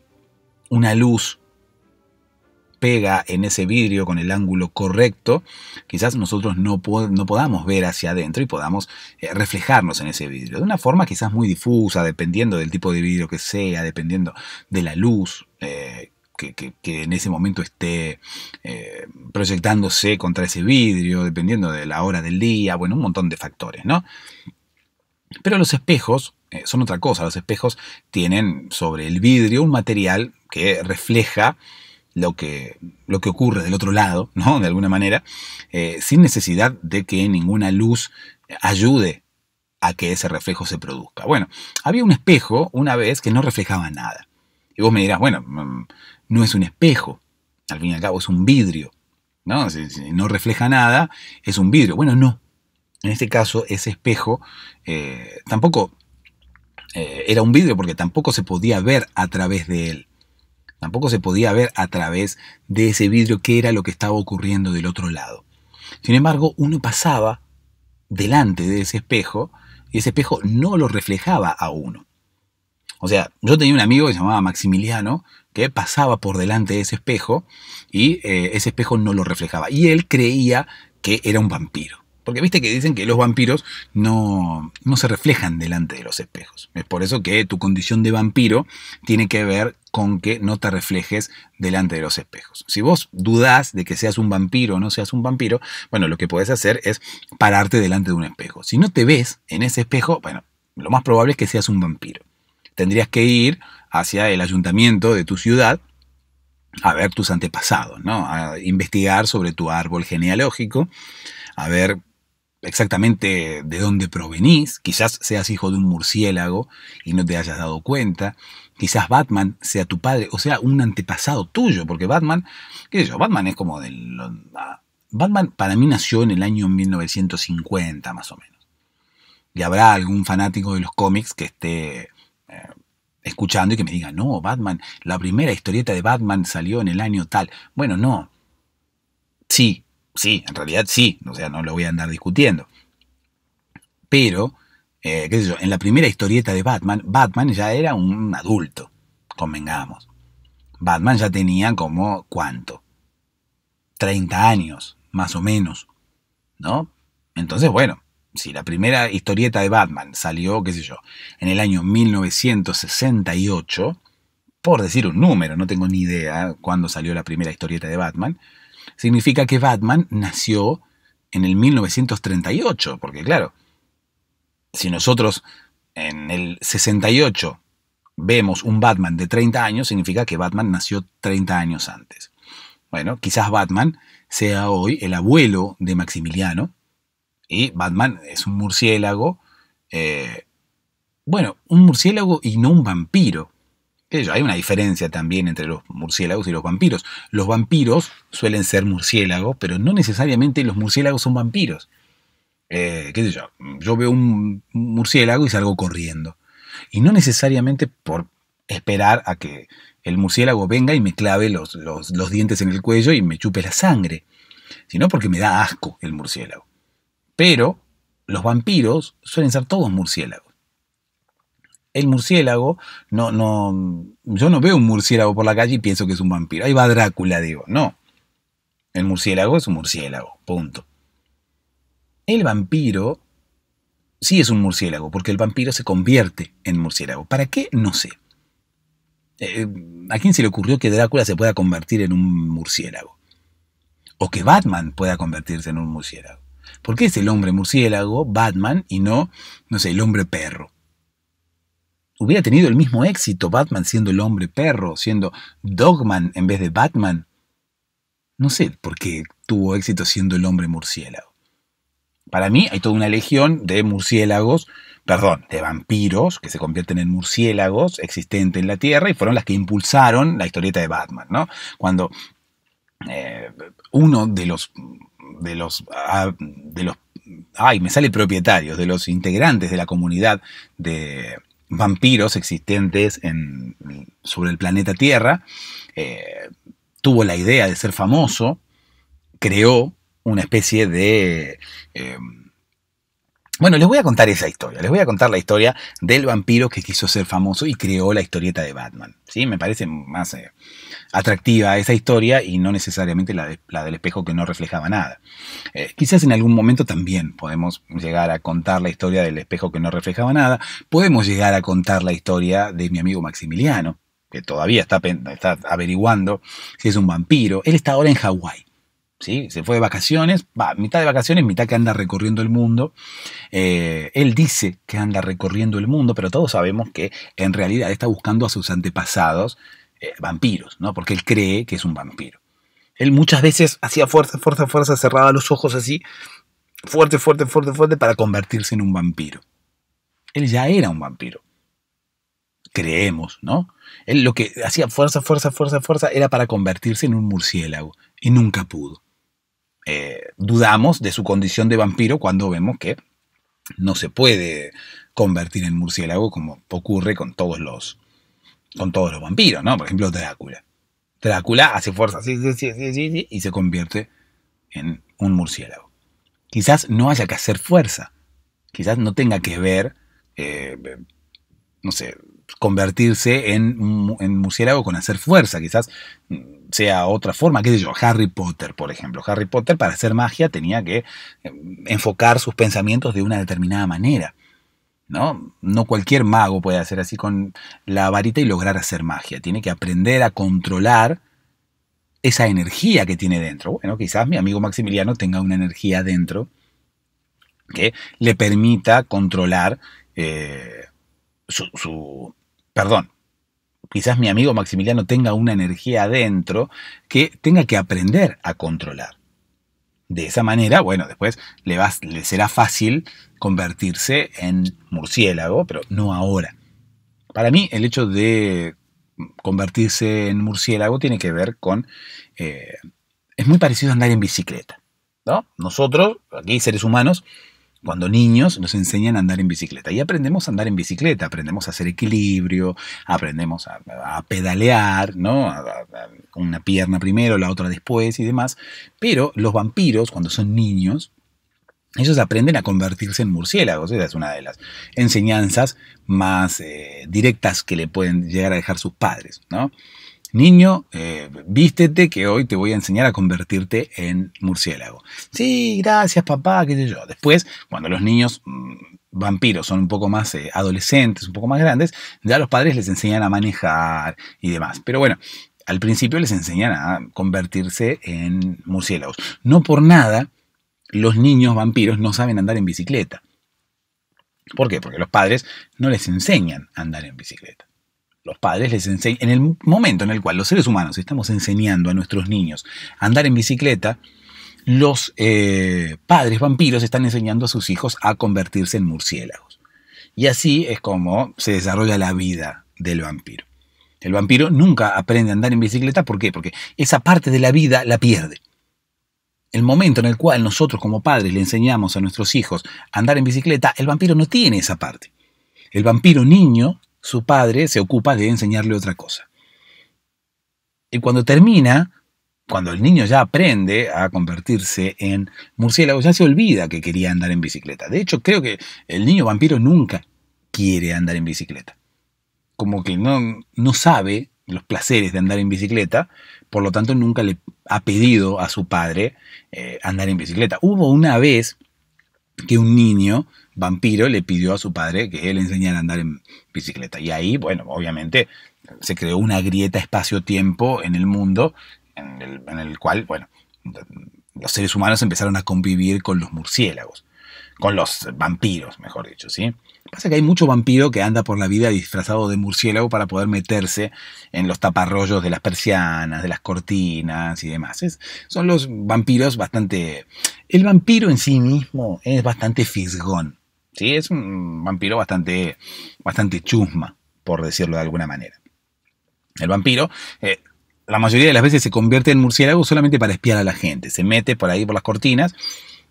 una luz pega en ese vidrio con el ángulo correcto, quizás nosotros no, podamos ver hacia adentro y podamos eh, reflejarnos en ese vidrio. De una forma quizás muy difusa, dependiendo del tipo de vidrio que sea, dependiendo de la luz eh, que, en ese momento esté eh, proyectándose contra ese vidrio, dependiendo de la hora del día, bueno, un montón de factores, ¿no? Pero los espejos eh, son otra cosa. Los espejos tienen sobre el vidrio un material que refleja lo que, lo que ocurre del otro lado, ¿no? De alguna manera, eh, sin necesidad de que ninguna luz ayude a que ese reflejo se produzca. Bueno, había un espejo una vez que no reflejaba nada. Y vos me dirás, bueno, mm, no es un espejo, al fin y al cabo es un vidrio, ¿no? Si, no refleja nada, es un vidrio. Bueno, no. En este caso, ese espejo eh, tampoco eh, era un vidrio porque tampoco se podía ver a través de él. Tampoco se podía ver a través de ese vidrio qué era lo que estaba ocurriendo del otro lado. Sin embargo, uno pasaba delante de ese espejo y ese espejo no lo reflejaba a uno. O sea, yo tenía un amigo que se llamaba Maximiliano que pasaba por delante de ese espejo y eh, ese espejo no lo reflejaba. Y él creía que era un vampiro. Porque viste que dicen que los vampiros no, no, se reflejan delante de los espejos. Es por eso que tu condición de vampiro tiene que ver con que no te reflejes delante de los espejos. Si vos dudás de que seas un vampiro o no seas un vampiro, bueno, lo que puedes hacer es pararte delante de un espejo. Si no te ves en ese espejo, bueno, lo más probable es que seas un vampiro. Tendrías que ir hacia el ayuntamiento de tu ciudad a ver tus antepasados, ¿no? A investigar sobre tu árbol genealógico, a ver exactamente de dónde provenís, quizás seas hijo de un murciélago y no te hayas dado cuenta, quizás Batman sea tu padre, o sea, un antepasado tuyo, porque Batman, qué sé yo, Batman es como del... Ah, Batman para mí nació en el año 1950 más o menos. Y habrá algún fanático de los cómics que esté eh, escuchando y que me diga, no, Batman, la primera historieta de Batman salió en el año tal. Bueno, no. Sí, sí, en realidad sí, o sea, no lo voy a andar discutiendo. Pero, eh, qué sé yo, en la primera historieta de Batman, Batman ya era un adulto, convengamos. Batman ya tenía como, ¿cuánto? 30 años, más o menos, ¿no? Entonces, bueno, si la primera historieta de Batman salió, qué sé yo, en el año 1968, por decir un número, no tengo ni idea cuándo salió la primera historieta de Batman, significa que Batman nació en el 1938, porque claro, si nosotros en el 68 vemos un Batman de 30 años, significa que Batman nació 30 años antes. Bueno, quizás Batman sea hoy el abuelo de Maximiliano, y Batman es un murciélago, eh, bueno, un murciélago y no un vampiro. Hay una diferencia también entre los murciélagos y los vampiros. Los vampiros suelen ser murciélagos, pero no necesariamente los murciélagos son vampiros. Eh, ¿Qué sé yo? Yo veo un murciélago y salgo corriendo. Y no necesariamente por esperar a que el murciélago venga y me clave los, los dientes en el cuello y me chupe la sangre, sino porque me da asco el murciélago. Pero los vampiros suelen ser todos murciélagos el murciélago, no, no, yo no veo un murciélago por la calle y pienso que es un vampiro. Ahí va Drácula, digo, no. El murciélago es un murciélago, punto. El vampiro sí es un murciélago, porque el vampiro se convierte en murciélago. ¿Para qué? No sé. Eh, ¿A quién se le ocurrió que Drácula se pueda convertir en un murciélago? O que Batman pueda convertirse en un murciélago. ¿Por qué es el hombre murciélago, Batman, y no, no sé, el hombre perro? Hubiera tenido el mismo éxito Batman siendo el hombre perro, siendo Dogman en vez de Batman. No sé por qué tuvo éxito siendo el hombre murciélago. Para mí hay toda una legión de murciélagos, perdón, de vampiros que se convierten en murciélagos existentes en la Tierra y fueron las que impulsaron la historieta de Batman, ¿no? Cuando eh, uno de los de los ah, de los ay, me sale propietarios, de los integrantes de la comunidad de, vampiros existentes en, sobre el planeta Tierra, eh, tuvo la idea de ser famoso, creó una especie de... Eh, bueno, les voy a contar esa historia, les voy a contar la historia del vampiro que quiso ser famoso y creó la historieta de Batman. ¿sí? Me parece más eh, atractiva esa historia y no necesariamente la, del espejo que no reflejaba nada. Eh, quizás en algún momento también podemos llegar a contar la historia del espejo que no reflejaba nada. Podemos llegar a contar la historia de mi amigo Maximiliano, que todavía está, está averiguando si es un vampiro. Él está ahora en Hawái. ¿Sí? Se fue de vacaciones, va, mitad de vacaciones, mitad que anda recorriendo el mundo. Eh, él dice que anda recorriendo el mundo, pero todos sabemos que en realidad está buscando a sus antepasados eh, vampiros, ¿no? Porque él cree que es un vampiro. Él muchas veces hacía fuerza, fuerza, fuerza, cerraba los ojos así, fuerte, fuerte, fuerte, fuerte, para convertirse en un vampiro. Él ya era un vampiro. Creemos, ¿no? Él lo que hacía fuerza, fuerza, fuerza, fuerza era para convertirse en un murciélago y nunca pudo. Eh, dudamos de su condición de vampiro cuando vemos que no se puede convertir en murciélago como ocurre con todos los, con todos los vampiros, ¿no? Por ejemplo, Drácula. Drácula hace fuerza y se convierte en un murciélago. Quizás no haya que hacer fuerza. Quizás no tenga que ver, eh, no sé, convertirse en, en, murciélago con hacer fuerza. Quizás sea otra forma. ¿Qué sé yo? Harry Potter, por ejemplo. Harry Potter para hacer magia tenía que eh, enfocar sus pensamientos de una determinada manera. ¿No? No cualquier mago puede hacer así con la varita y lograr hacer magia. Tiene que aprender a controlar esa energía que tiene dentro. Bueno, quizás mi amigo Maximiliano tenga una energía dentro que le permita controlar eh, su, Perdón. Quizás mi amigo Maximiliano tenga una energía adentro que tenga que aprender a controlar. De esa manera, bueno, después le, va, le será fácil convertirse en murciélago, pero no ahora. Para mí, el hecho de convertirse en murciélago tiene que ver con... Eh, es muy parecido a andar en bicicleta. ¿no? Nosotros, aquí seres humanos, cuando niños nos enseñan a andar en bicicleta y aprendemos a andar en bicicleta, aprendemos a hacer equilibrio, aprendemos a, pedalear, ¿no? una pierna primero, la otra después y demás. Pero los vampiros, cuando son niños, ellos aprenden a convertirse en murciélagos. Esa es una de las enseñanzas más eh, directas que le pueden llegar a dejar sus padres, ¿no? Niño, eh, vístete que hoy te voy a enseñar a convertirte en murciélago. Sí, gracias papá, qué sé yo. Después, cuando los niños mm, vampiros son un poco más eh, adolescentes, un poco más grandes, ya los padres les enseñan a manejar y demás. Pero bueno, al principio les enseñan a convertirse en murciélagos. No por nada, los niños vampiros no saben andar en bicicleta. ¿Por qué? Porque los padres no les enseñan a andar en bicicleta los padres les enseñan, en el momento en el cual los seres humanos estamos enseñando a nuestros niños a andar en bicicleta, los eh, padres vampiros están enseñando a sus hijos a convertirse en murciélagos. Y así es como se desarrolla la vida del vampiro. El vampiro nunca aprende a andar en bicicleta, ¿por qué? Porque esa parte de la vida la pierde. El momento en el cual nosotros como padres le enseñamos a nuestros hijos a andar en bicicleta, el vampiro no tiene esa parte. El vampiro niño, su padre, se ocupa de enseñarle otra cosa. Y cuando termina, cuando el niño ya aprende a convertirse en murciélago, ya se olvida que quería andar en bicicleta. De hecho, creo que el niño vampiro nunca quiere andar en bicicleta. Como que no, no sabe los placeres de andar en bicicleta, por lo tanto nunca le ha pedido a su padre eh, andar en bicicleta. Hubo una vez que un niño vampiro le pidió a su padre que él enseñara a andar en bicicleta. Y ahí, bueno, obviamente se creó una grieta espacio-tiempo en el mundo en el, en el cual, bueno, los seres humanos empezaron a convivir con los murciélagos, con los vampiros, mejor dicho, ¿sí? Pasa que hay mucho vampiro que anda por la vida disfrazado de murciélago para poder meterse en los taparrollos de las persianas, de las cortinas y demás. son los vampiros bastante... El vampiro en sí mismo es bastante fisgón. ¿Sí? Es un vampiro bastante, bastante chusma, por decirlo de alguna manera. El vampiro eh, la mayoría de las veces se convierte en murciélago solamente para espiar a la gente. Se mete por ahí por las cortinas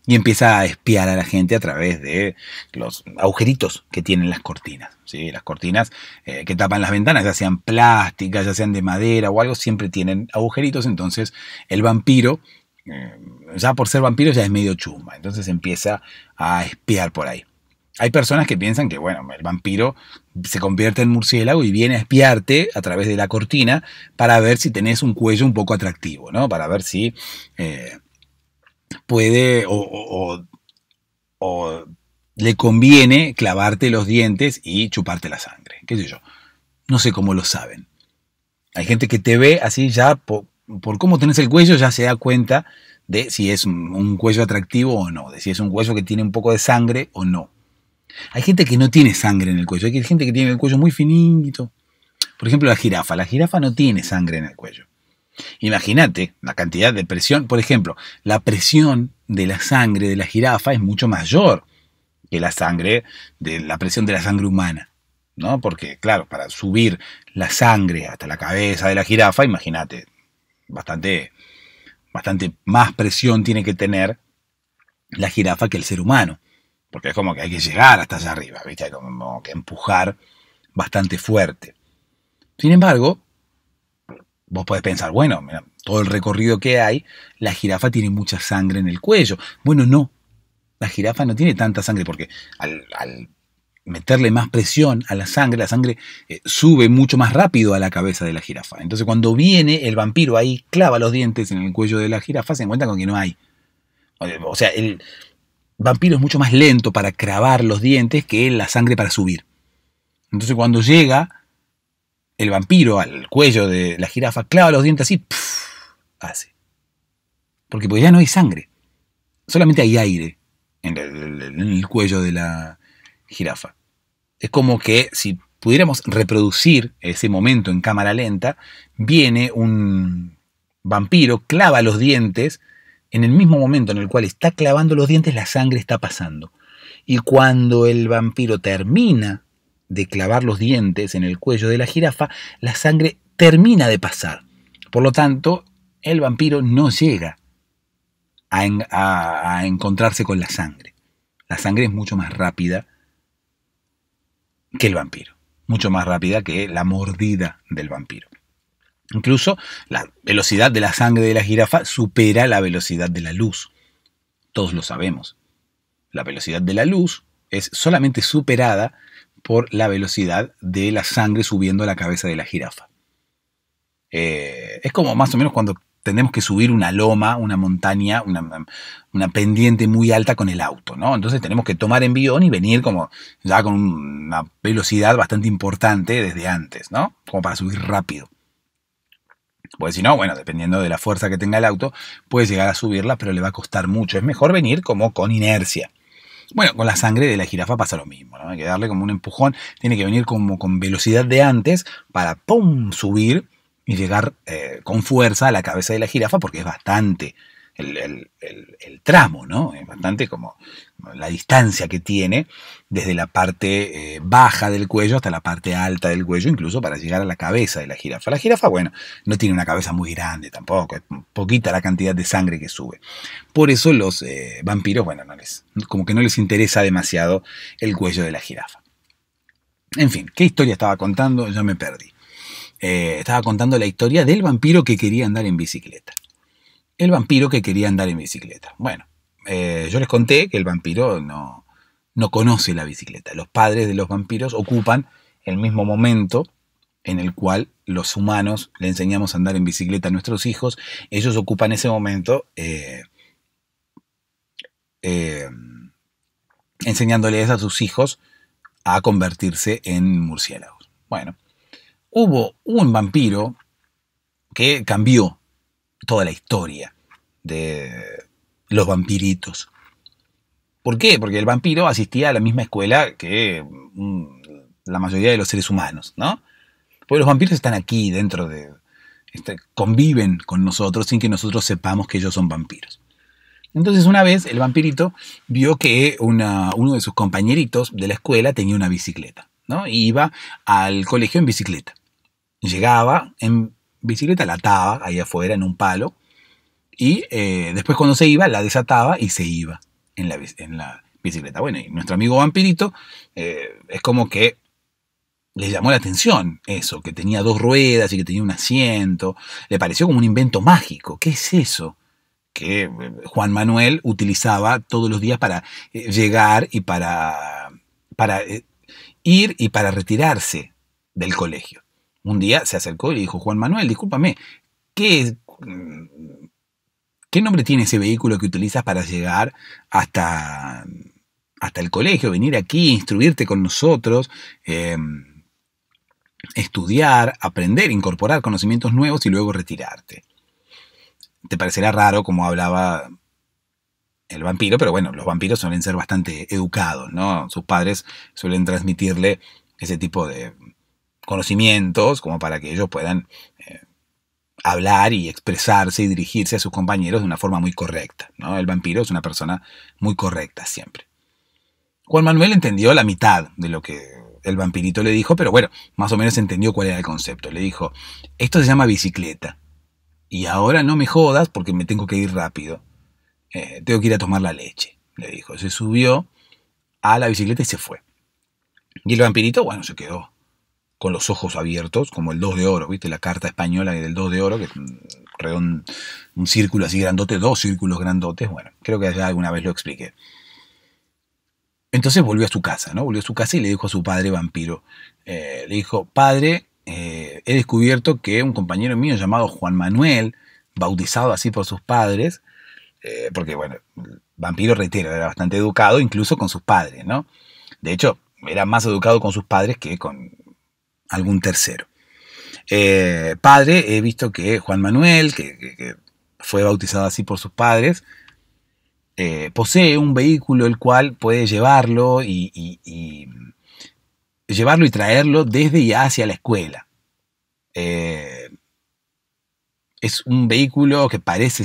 y empieza a espiar a la gente a través de los agujeritos que tienen las cortinas. ¿sí? Las cortinas eh, que tapan las ventanas, ya sean plásticas, ya sean de madera o algo, siempre tienen agujeritos. Entonces el vampiro, eh, ya por ser vampiro, ya es medio chumba. Entonces empieza a espiar por ahí. Hay personas que piensan que, bueno, el vampiro se convierte en murciélago y viene a espiarte a través de la cortina para ver si tenés un cuello un poco atractivo, ¿no? Para ver si eh, puede o, le conviene clavarte los dientes y chuparte la sangre, qué sé yo. No sé cómo lo saben. Hay gente que te ve así ya por, cómo tenés el cuello ya se da cuenta de si es un cuello atractivo o no, de si es un cuello que tiene un poco de sangre o no. Hay gente que no tiene sangre en el cuello, hay gente que tiene el cuello muy finito. Por ejemplo, la jirafa. La jirafa no tiene sangre en el cuello. Imagínate la cantidad de presión. Por ejemplo, la presión de la sangre de la jirafa es mucho mayor que la sangre de la presión de la sangre humana. ¿no? Porque, claro, para subir la sangre hasta la cabeza de la jirafa, imagínate, bastante, bastante más presión tiene que tener la jirafa que el ser humano porque es como que hay que llegar hasta allá arriba, ¿viste? Hay como que empujar bastante fuerte. Sin embargo, vos podés pensar, bueno, mira, todo el recorrido que hay, la jirafa tiene mucha sangre en el cuello. Bueno, no. La jirafa no tiene tanta sangre porque al, meterle más presión a la sangre, la sangre eh, sube mucho más rápido a la cabeza de la jirafa. Entonces cuando viene el vampiro ahí, clava los dientes en el cuello de la jirafa, se encuentra con que no hay. O sea, el, vampiro es mucho más lento para cravar los dientes que la sangre para subir. Entonces cuando llega el vampiro al cuello de la jirafa, clava los dientes así, hace. Porque pues ya no hay sangre. Solamente hay aire en el, en el cuello de la jirafa. Es como que si pudiéramos reproducir ese momento en cámara lenta, viene un vampiro, clava los dientes en el mismo momento en el cual está clavando los dientes, la sangre está pasando. Y cuando el vampiro termina de clavar los dientes en el cuello de la jirafa, la sangre termina de pasar. Por lo tanto, el vampiro no llega a, encontrarse con la sangre. La sangre es mucho más rápida que el vampiro, mucho más rápida que la mordida del vampiro. Incluso la velocidad de la sangre de la jirafa supera la velocidad de la luz. Todos lo sabemos. La velocidad de la luz es solamente superada por la velocidad de la sangre subiendo a la cabeza de la jirafa. Eh, es como más o menos cuando tenemos que subir una loma, una montaña, una, pendiente muy alta con el auto, ¿no? Entonces tenemos que tomar envión y venir como ya con una velocidad bastante importante desde antes, ¿no? Como para subir rápido. Porque si no, bueno, dependiendo de la fuerza que tenga el auto, puede llegar a subirla, pero le va a costar mucho. Es mejor venir como con inercia. Bueno, con la sangre de la jirafa pasa lo mismo, ¿no? Hay que darle como un empujón, tiene que venir como con velocidad de antes para ¡pum! subir y llegar eh, con fuerza a la cabeza de la jirafa porque es bastante el, tramo, ¿no? Es bastante como la distancia que tiene desde la parte eh, baja del cuello hasta la parte alta del cuello, incluso para llegar a la cabeza de la jirafa. La jirafa, bueno, no tiene una cabeza muy grande tampoco, es poquita la cantidad de sangre que sube. Por eso los eh, vampiros, bueno, no les, como que no les interesa demasiado el cuello de la jirafa. En fin, ¿qué historia estaba contando? Ya me perdí. Eh, estaba contando la historia del vampiro que quería andar en bicicleta. El vampiro que quería andar en bicicleta. Bueno, eh, yo les conté que el vampiro no, no conoce la bicicleta. Los padres de los vampiros ocupan el mismo momento en el cual los humanos le enseñamos a andar en bicicleta a nuestros hijos. Ellos ocupan ese momento eh, enseñándoles a sus hijos a convertirse en murciélagos. Bueno, hubo un vampiro que cambió toda la historia de los vampiritos. ¿Por qué? Porque el vampiro asistía a la misma escuela que mm, la mayoría de los seres humanos, ¿no? Porque los vampiros están aquí dentro de... Este, conviven con nosotros sin que nosotros sepamos que ellos son vampiros. Entonces una vez el vampirito vio que uno de sus compañeritos de la escuela tenía una bicicleta, ¿no? Y iba al colegio en bicicleta. Llegaba en bicicleta, la ataba ahí afuera en un palo y eh, después cuando se iba la desataba y se iba en la, bicicleta. Bueno, y nuestro amigo vampirito eh, es como que le llamó la atención eso, que tenía dos ruedas y que tenía un asiento. Le pareció como un invento mágico. ¿Qué es eso? que eh, Juan Manuel utilizaba todos los días para llegar y para, para ir y para retirarse del colegio. Un día se acercó y le dijo, Juan Manuel, discúlpame, ¿qué, ¿qué nombre tiene ese vehículo que utilizas para llegar hasta, hasta el colegio, venir aquí, instruirte con nosotros? Em, estudiar, aprender, incorporar conocimientos nuevos y luego retirarte te parecerá raro como hablaba el vampiro, pero bueno, los vampiros suelen ser bastante educados, ¿no? Sus padres suelen transmitirle ese tipo de conocimientos como para que ellos puedan eh, hablar y expresarse y dirigirse a sus compañeros de una forma muy correcta, ¿no? El vampiro es una persona muy correcta siempre. Juan Manuel entendió la mitad de lo que el vampirito le dijo, pero bueno, más o menos entendió cuál era el concepto. Le dijo, esto se llama bicicleta y ahora no me jodas porque me tengo que ir rápido. Eh, tengo que ir a tomar la leche, le dijo. Se subió a la bicicleta y se fue. Y el vampirito, bueno, se quedó con los ojos abiertos, como el 2 de oro, ¿viste? La carta española del 2 de oro, que es un, un círculo así grandote, dos círculos grandotes. Bueno, creo que ya alguna vez lo expliqué. Entonces volvió a su casa, ¿no? Volvió a su casa y le dijo a su padre vampiro, eh, le dijo, padre, eh, he descubierto que un compañero mío llamado Juan Manuel, bautizado así por sus padres, eh, porque bueno, vampiro reitero, era bastante educado incluso con sus padres, ¿no? De hecho, era más educado con sus padres que con algún tercero. Eh, padre, he visto que Juan Manuel, que, fue bautizado así por sus padres, posee un vehículo el cual puede llevarlo y llevarlo y traerlo desde y hacia la escuela. Eh, es un vehículo que parece,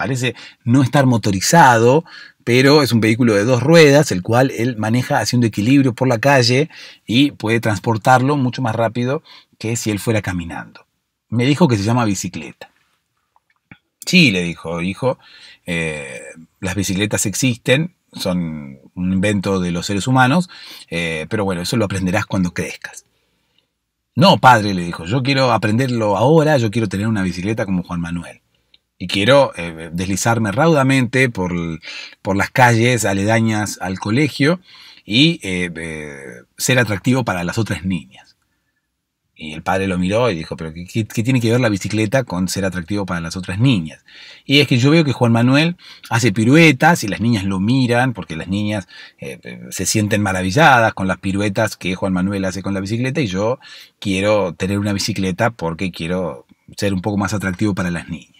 parece no estar motorizado, pero es un vehículo de dos ruedas, el cual él maneja haciendo equilibrio por la calle y puede transportarlo mucho más rápido que si él fuera caminando. Me dijo que se llama bicicleta. Sí, le dijo, hijo, eh, las bicicletas existen, son un invento de los seres humanos, eh, pero bueno, eso lo aprenderás cuando crezcas. No, padre, le dijo, yo quiero aprenderlo ahora, yo quiero tener una bicicleta como Juan Manuel. Y quiero eh, deslizarme raudamente por, por, las calles aledañas al colegio y eh, ser atractivo para las otras niñas. Y el padre lo miró y dijo, pero ¿qué, tiene que ver la bicicleta con ser atractivo para las otras niñas? Y es que yo veo que Juan Manuel hace piruetas y las niñas lo miran porque las niñas eh, se sienten maravilladas con las piruetas que Juan Manuel hace con la bicicleta y yo quiero tener una bicicleta porque quiero ser un poco más atractivo para las niñas.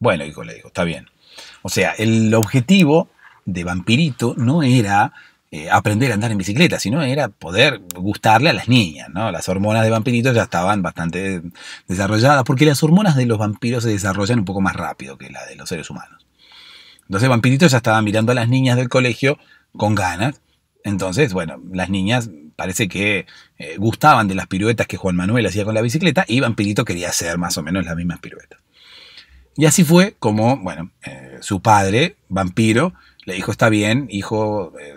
Bueno, hijo, le digo, está bien. O sea, el objetivo de Vampirito no era eh, aprender a andar en bicicleta, sino era poder gustarle a las niñas, ¿no? Las hormonas de vampiritos ya estaban bastante desarrolladas, porque las hormonas de los vampiros se desarrollan un poco más rápido que las de los seres humanos. Entonces Vampirito ya estaba mirando a las niñas del colegio con ganas. Entonces, bueno, las niñas parece que eh, gustaban de las piruetas que Juan Manuel hacía con la bicicleta y Vampirito quería hacer más o menos las mismas piruetas. Y así fue como, bueno, eh, su padre, Vampiro, le dijo, está bien, hijo, eh,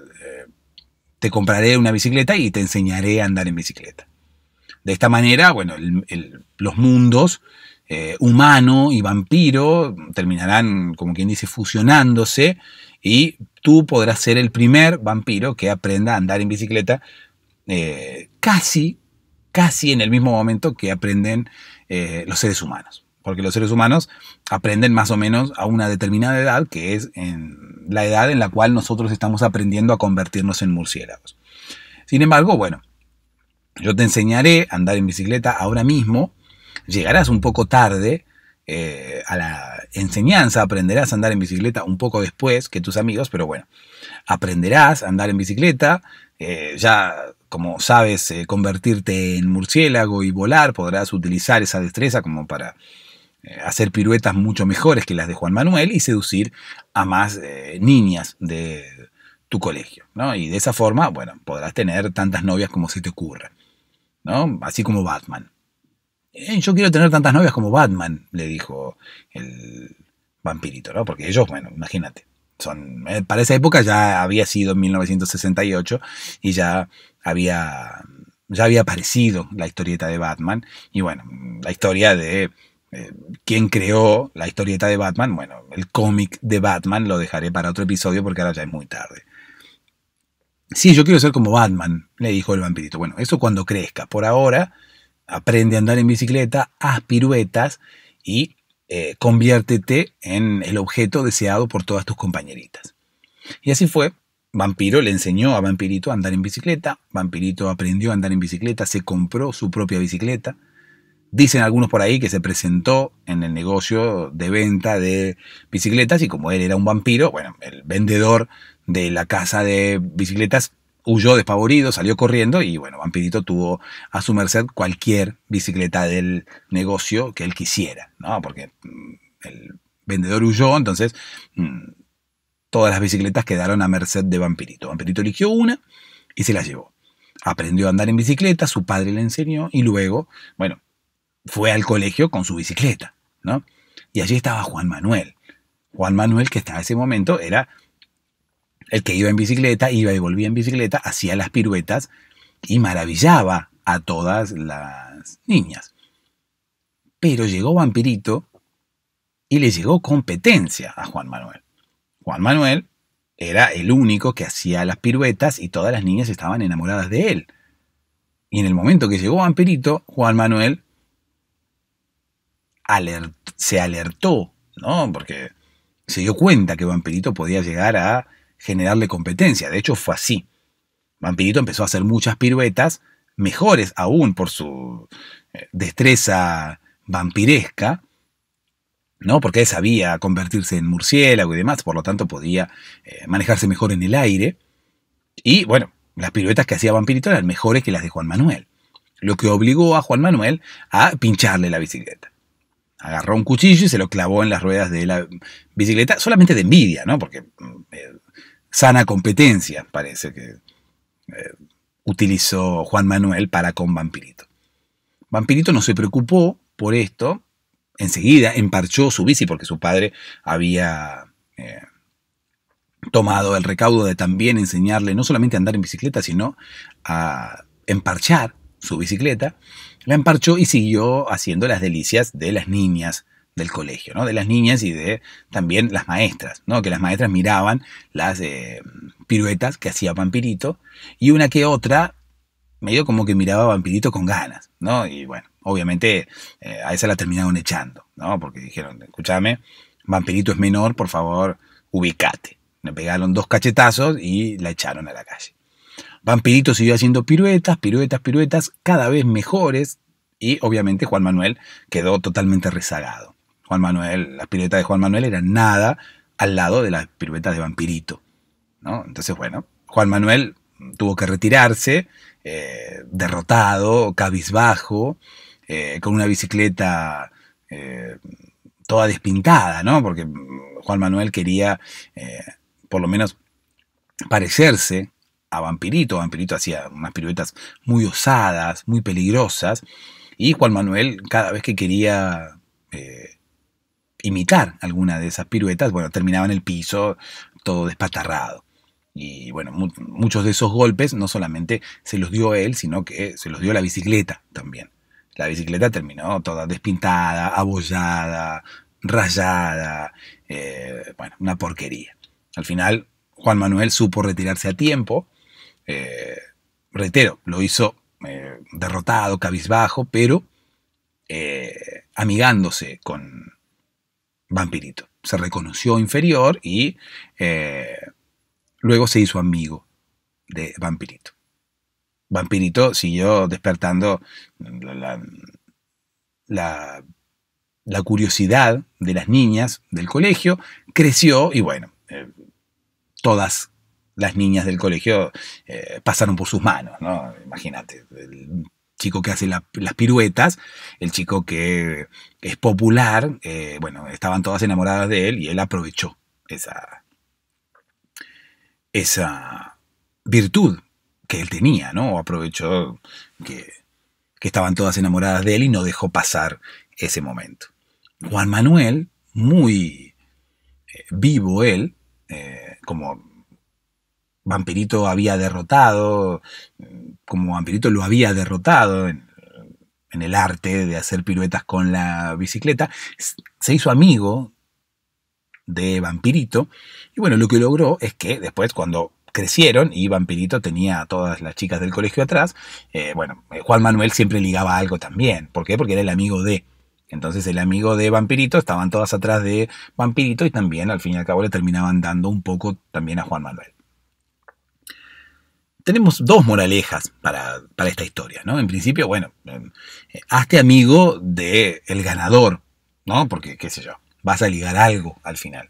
te compraré una bicicleta y te enseñaré a andar en bicicleta. De esta manera, bueno, los mundos eh, humano y vampiro terminarán, como quien dice, fusionándose y tú podrás ser el primer vampiro que aprenda a andar en bicicleta eh, casi, casi en el mismo momento que aprenden eh, los seres humanos. Porque los seres humanos aprenden más o menos a una determinada edad, que es la edad en la cual nosotros estamos aprendiendo a convertirnos en murciélagos. Sin embargo, bueno, yo te enseñaré a andar en bicicleta ahora mismo llegarás un poco tarde eh, a la enseñanza, aprenderás a andar en bicicleta un poco después que tus amigos, pero bueno, aprenderás a andar en bicicleta, eh, ya como sabes eh, convertirte en murciélago y volar, podrás utilizar esa destreza como para hacer piruetas mucho mejores que las de Juan Manuel y seducir a más niñas de tu colegio, ¿no? Y de esa forma, bueno, podrás tener tantas novias como se te ocurra, ¿no? Así como Batman. Eh, yo quiero tener tantas novias como Batman, le dijo el vampirito, ¿no? Porque ellos, bueno, imagínate, son, eh, para esa época ya había sido en 1968 y ya había, ya había aparecido la historieta de Batman y bueno, la historia de eh, quién creó la historieta de Batman, bueno, el cómic de Batman lo dejaré para otro episodio porque ahora ya es muy tarde. Sí, yo quiero ser como Batman, le dijo el vampirito. Bueno, eso cuando crezca. Por ahora, aprende a andar en bicicleta, haz piruetas y eh, conviértete en el objeto deseado por todas tus compañeritas. Y así fue. Vampiro le enseñó a Vampirito a andar en bicicleta. Vampirito aprendió a andar en bicicleta, se compró su propia bicicleta. Dicen algunos por ahí que se presentó en el negocio de venta de bicicletas y como él era un vampiro, bueno, el vendedor de la casa de bicicletas huyó despavorido, salió corriendo y bueno, Vampirito tuvo a su merced cualquier bicicleta del negocio que él quisiera, ¿no? Porque mm, el vendedor huyó, entonces mm, todas las bicicletas quedaron a merced de Vampirito. Vampirito eligió una y se la llevó. Aprendió a andar en bicicleta, su padre le enseñó y luego, bueno, fue al colegio con su bicicleta, ¿no? Y allí estaba Juan Manuel. Juan Manuel, que hasta ese momento era el que iba en bicicleta, iba y volvía en bicicleta, hacía las piruetas y maravillaba a todas las niñas. Pero llegó Vampirito y le llegó competencia a Juan Manuel. Juan Manuel era el único que hacía las piruetas y todas las niñas estaban enamoradas de él. Y en el momento que llegó Vampirito, Juan Manuel se alertó, ¿no? Porque se dio cuenta que Vampirito podía llegar a generarle competencia. De hecho, fue así. Vampirito empezó a hacer muchas piruetas, mejores aún por su eh, destreza vampiresca, ¿no? Porque él sabía convertirse en murciélago y demás, por lo tanto podía eh, manejarse mejor en el aire. Y bueno, las piruetas que hacía Vampirito eran mejores que las de Juan Manuel, lo que obligó a Juan Manuel a pincharle la bicicleta. Agarró un cuchillo y se lo clavó en las ruedas de la bicicleta, solamente de envidia, ¿no? Porque mm, eh, sana competencia, parece que eh, utilizó Juan Manuel para con Vampirito. Vampirito no se preocupó por esto, enseguida emparchó su bici porque su padre había eh, tomado el recaudo de también enseñarle no solamente a andar en bicicleta, sino a emparchar su bicicleta. La emparchó y siguió haciendo las delicias de las niñas del colegio, ¿no? De las niñas y de también las maestras, ¿no? Que las maestras miraban las eh, piruetas que hacía Vampirito y una que otra medio como que miraba Vampirito con ganas, ¿no? Y bueno, obviamente eh, a esa la terminaron echando, ¿no? Porque dijeron, escúchame, Vampirito es menor, por favor, ubicate. Le pegaron dos cachetazos y la echaron a la calle. Vampirito siguió haciendo piruetas, piruetas, piruetas, cada vez mejores, y obviamente Juan Manuel quedó totalmente rezagado. Juan Manuel, las piruetas de Juan Manuel eran nada al lado de las piruetas de Vampirito. ¿no? Entonces, bueno, Juan Manuel tuvo que retirarse, eh, derrotado, cabizbajo, eh, con una bicicleta eh, toda despintada, ¿no? Porque Juan Manuel quería, por lo menos, parecerse a Vampirito. Vampirito hacía unas piruetas muy osadas, muy peligrosas. Y Juan Manuel, cada vez que quería eh, imitar alguna de esas piruetas, bueno, terminaba en el piso todo despatarrado. Y bueno, muchos de esos golpes no solamente se los dio él, sino que se los dio la bicicleta también. La bicicleta terminó toda despintada, abollada, rayada, eh, bueno, una porquería. Al final, Juan Manuel supo retirarse a tiempo. Eh, reitero, lo hizo eh, derrotado, cabizbajo, pero amigándose con Vampirito. Se reconoció inferior y luego se hizo amigo de Vampirito. Vampirito siguió despertando la, curiosidad de las niñas del colegio, creció y bueno, eh, todas las niñas del colegio eh, pasaron por sus manos, ¿no? Imagínate, el chico que hace las piruetas, el chico que es popular, eh, bueno, estaban todas enamoradas de él y él aprovechó esa, esa virtud que él tenía, ¿no? Aprovechó que, estaban todas enamoradas de él y no dejó pasar ese momento. Juan Manuel, muy eh, vivo él, como Vampirito había derrotado, como Vampirito lo había derrotado en, el arte de hacer piruetas con la bicicleta, se hizo amigo de Vampirito y bueno, lo que logró es que después cuando crecieron y Vampirito tenía a todas las chicas del colegio atrás. Eh, bueno, eh, Juan Manuel siempre ligaba algo también. ¿Por qué? Porque era el amigo de. Entonces el amigo de Vampirito estaban todas atrás de Vampirito y también al fin y al cabo le terminaban dando un poco también a Juan Manuel. Tenemos dos moralejas para, esta historia, ¿no? En principio, bueno, eh, hazte amigo del el ganador, ¿no? Porque, qué sé yo, vas a ligar algo al final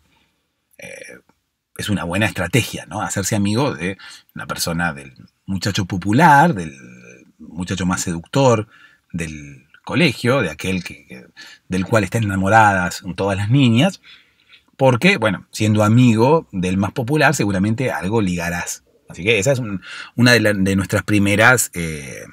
es una buena estrategia, ¿no? Hacerse amigo de una persona, del muchacho popular, del muchacho más seductor del colegio, de aquel que, del cual están enamoradas todas las niñas, porque, bueno, siendo amigo del más popular, seguramente algo ligarás. Así que esa es una de, nuestras primeras eh,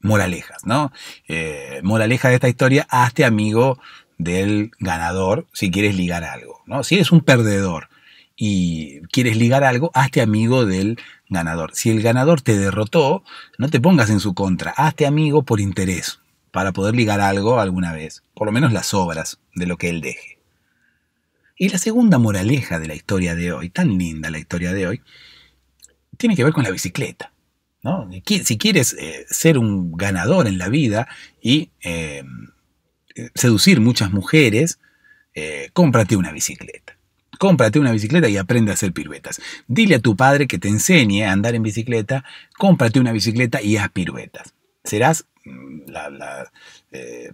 moralejas, ¿no? Eh, moraleja de esta historia, hazte amigo del ganador si quieres ligar algo. ¿no? Si eres un perdedor y quieres ligar algo, hazte amigo del ganador. Si el ganador te derrotó, no te pongas en su contra, hazte amigo por interés, para poder ligar algo alguna vez, por lo menos las obras de lo que él deje. Y la segunda moraleja de la historia de hoy, tan linda la historia de hoy, tiene que ver con la bicicleta. ¿no? Si quieres eh, ser un ganador en la vida y eh, seducir muchas mujeres, eh, cómprate una bicicleta. Cómprate una bicicleta y aprende a hacer piruetas. Dile a tu padre que te enseñe a andar en bicicleta, cómprate una bicicleta y haz piruetas. Serás mm, la, eh,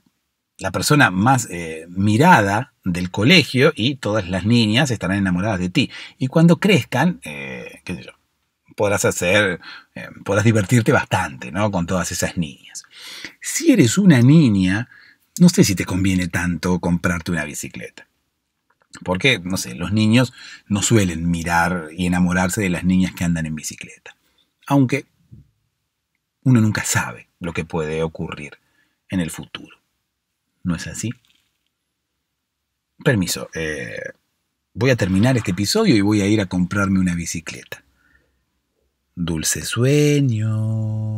persona más eh, mirada del colegio y todas las niñas estarán enamoradas de ti. Y cuando crezcan, qué sé yo, podrás hacer, podrás divertirte bastante, ¿no? Con todas esas niñas. Si eres una niña no sé si te conviene tanto comprarte una bicicleta. Porque, no sé, los niños no suelen mirar y enamorarse de las niñas que andan en bicicleta. Aunque uno nunca sabe lo que puede ocurrir en el futuro. ¿No es así? Permiso, eh, voy a terminar este episodio y voy a ir a comprarme una bicicleta. Dulces sueños.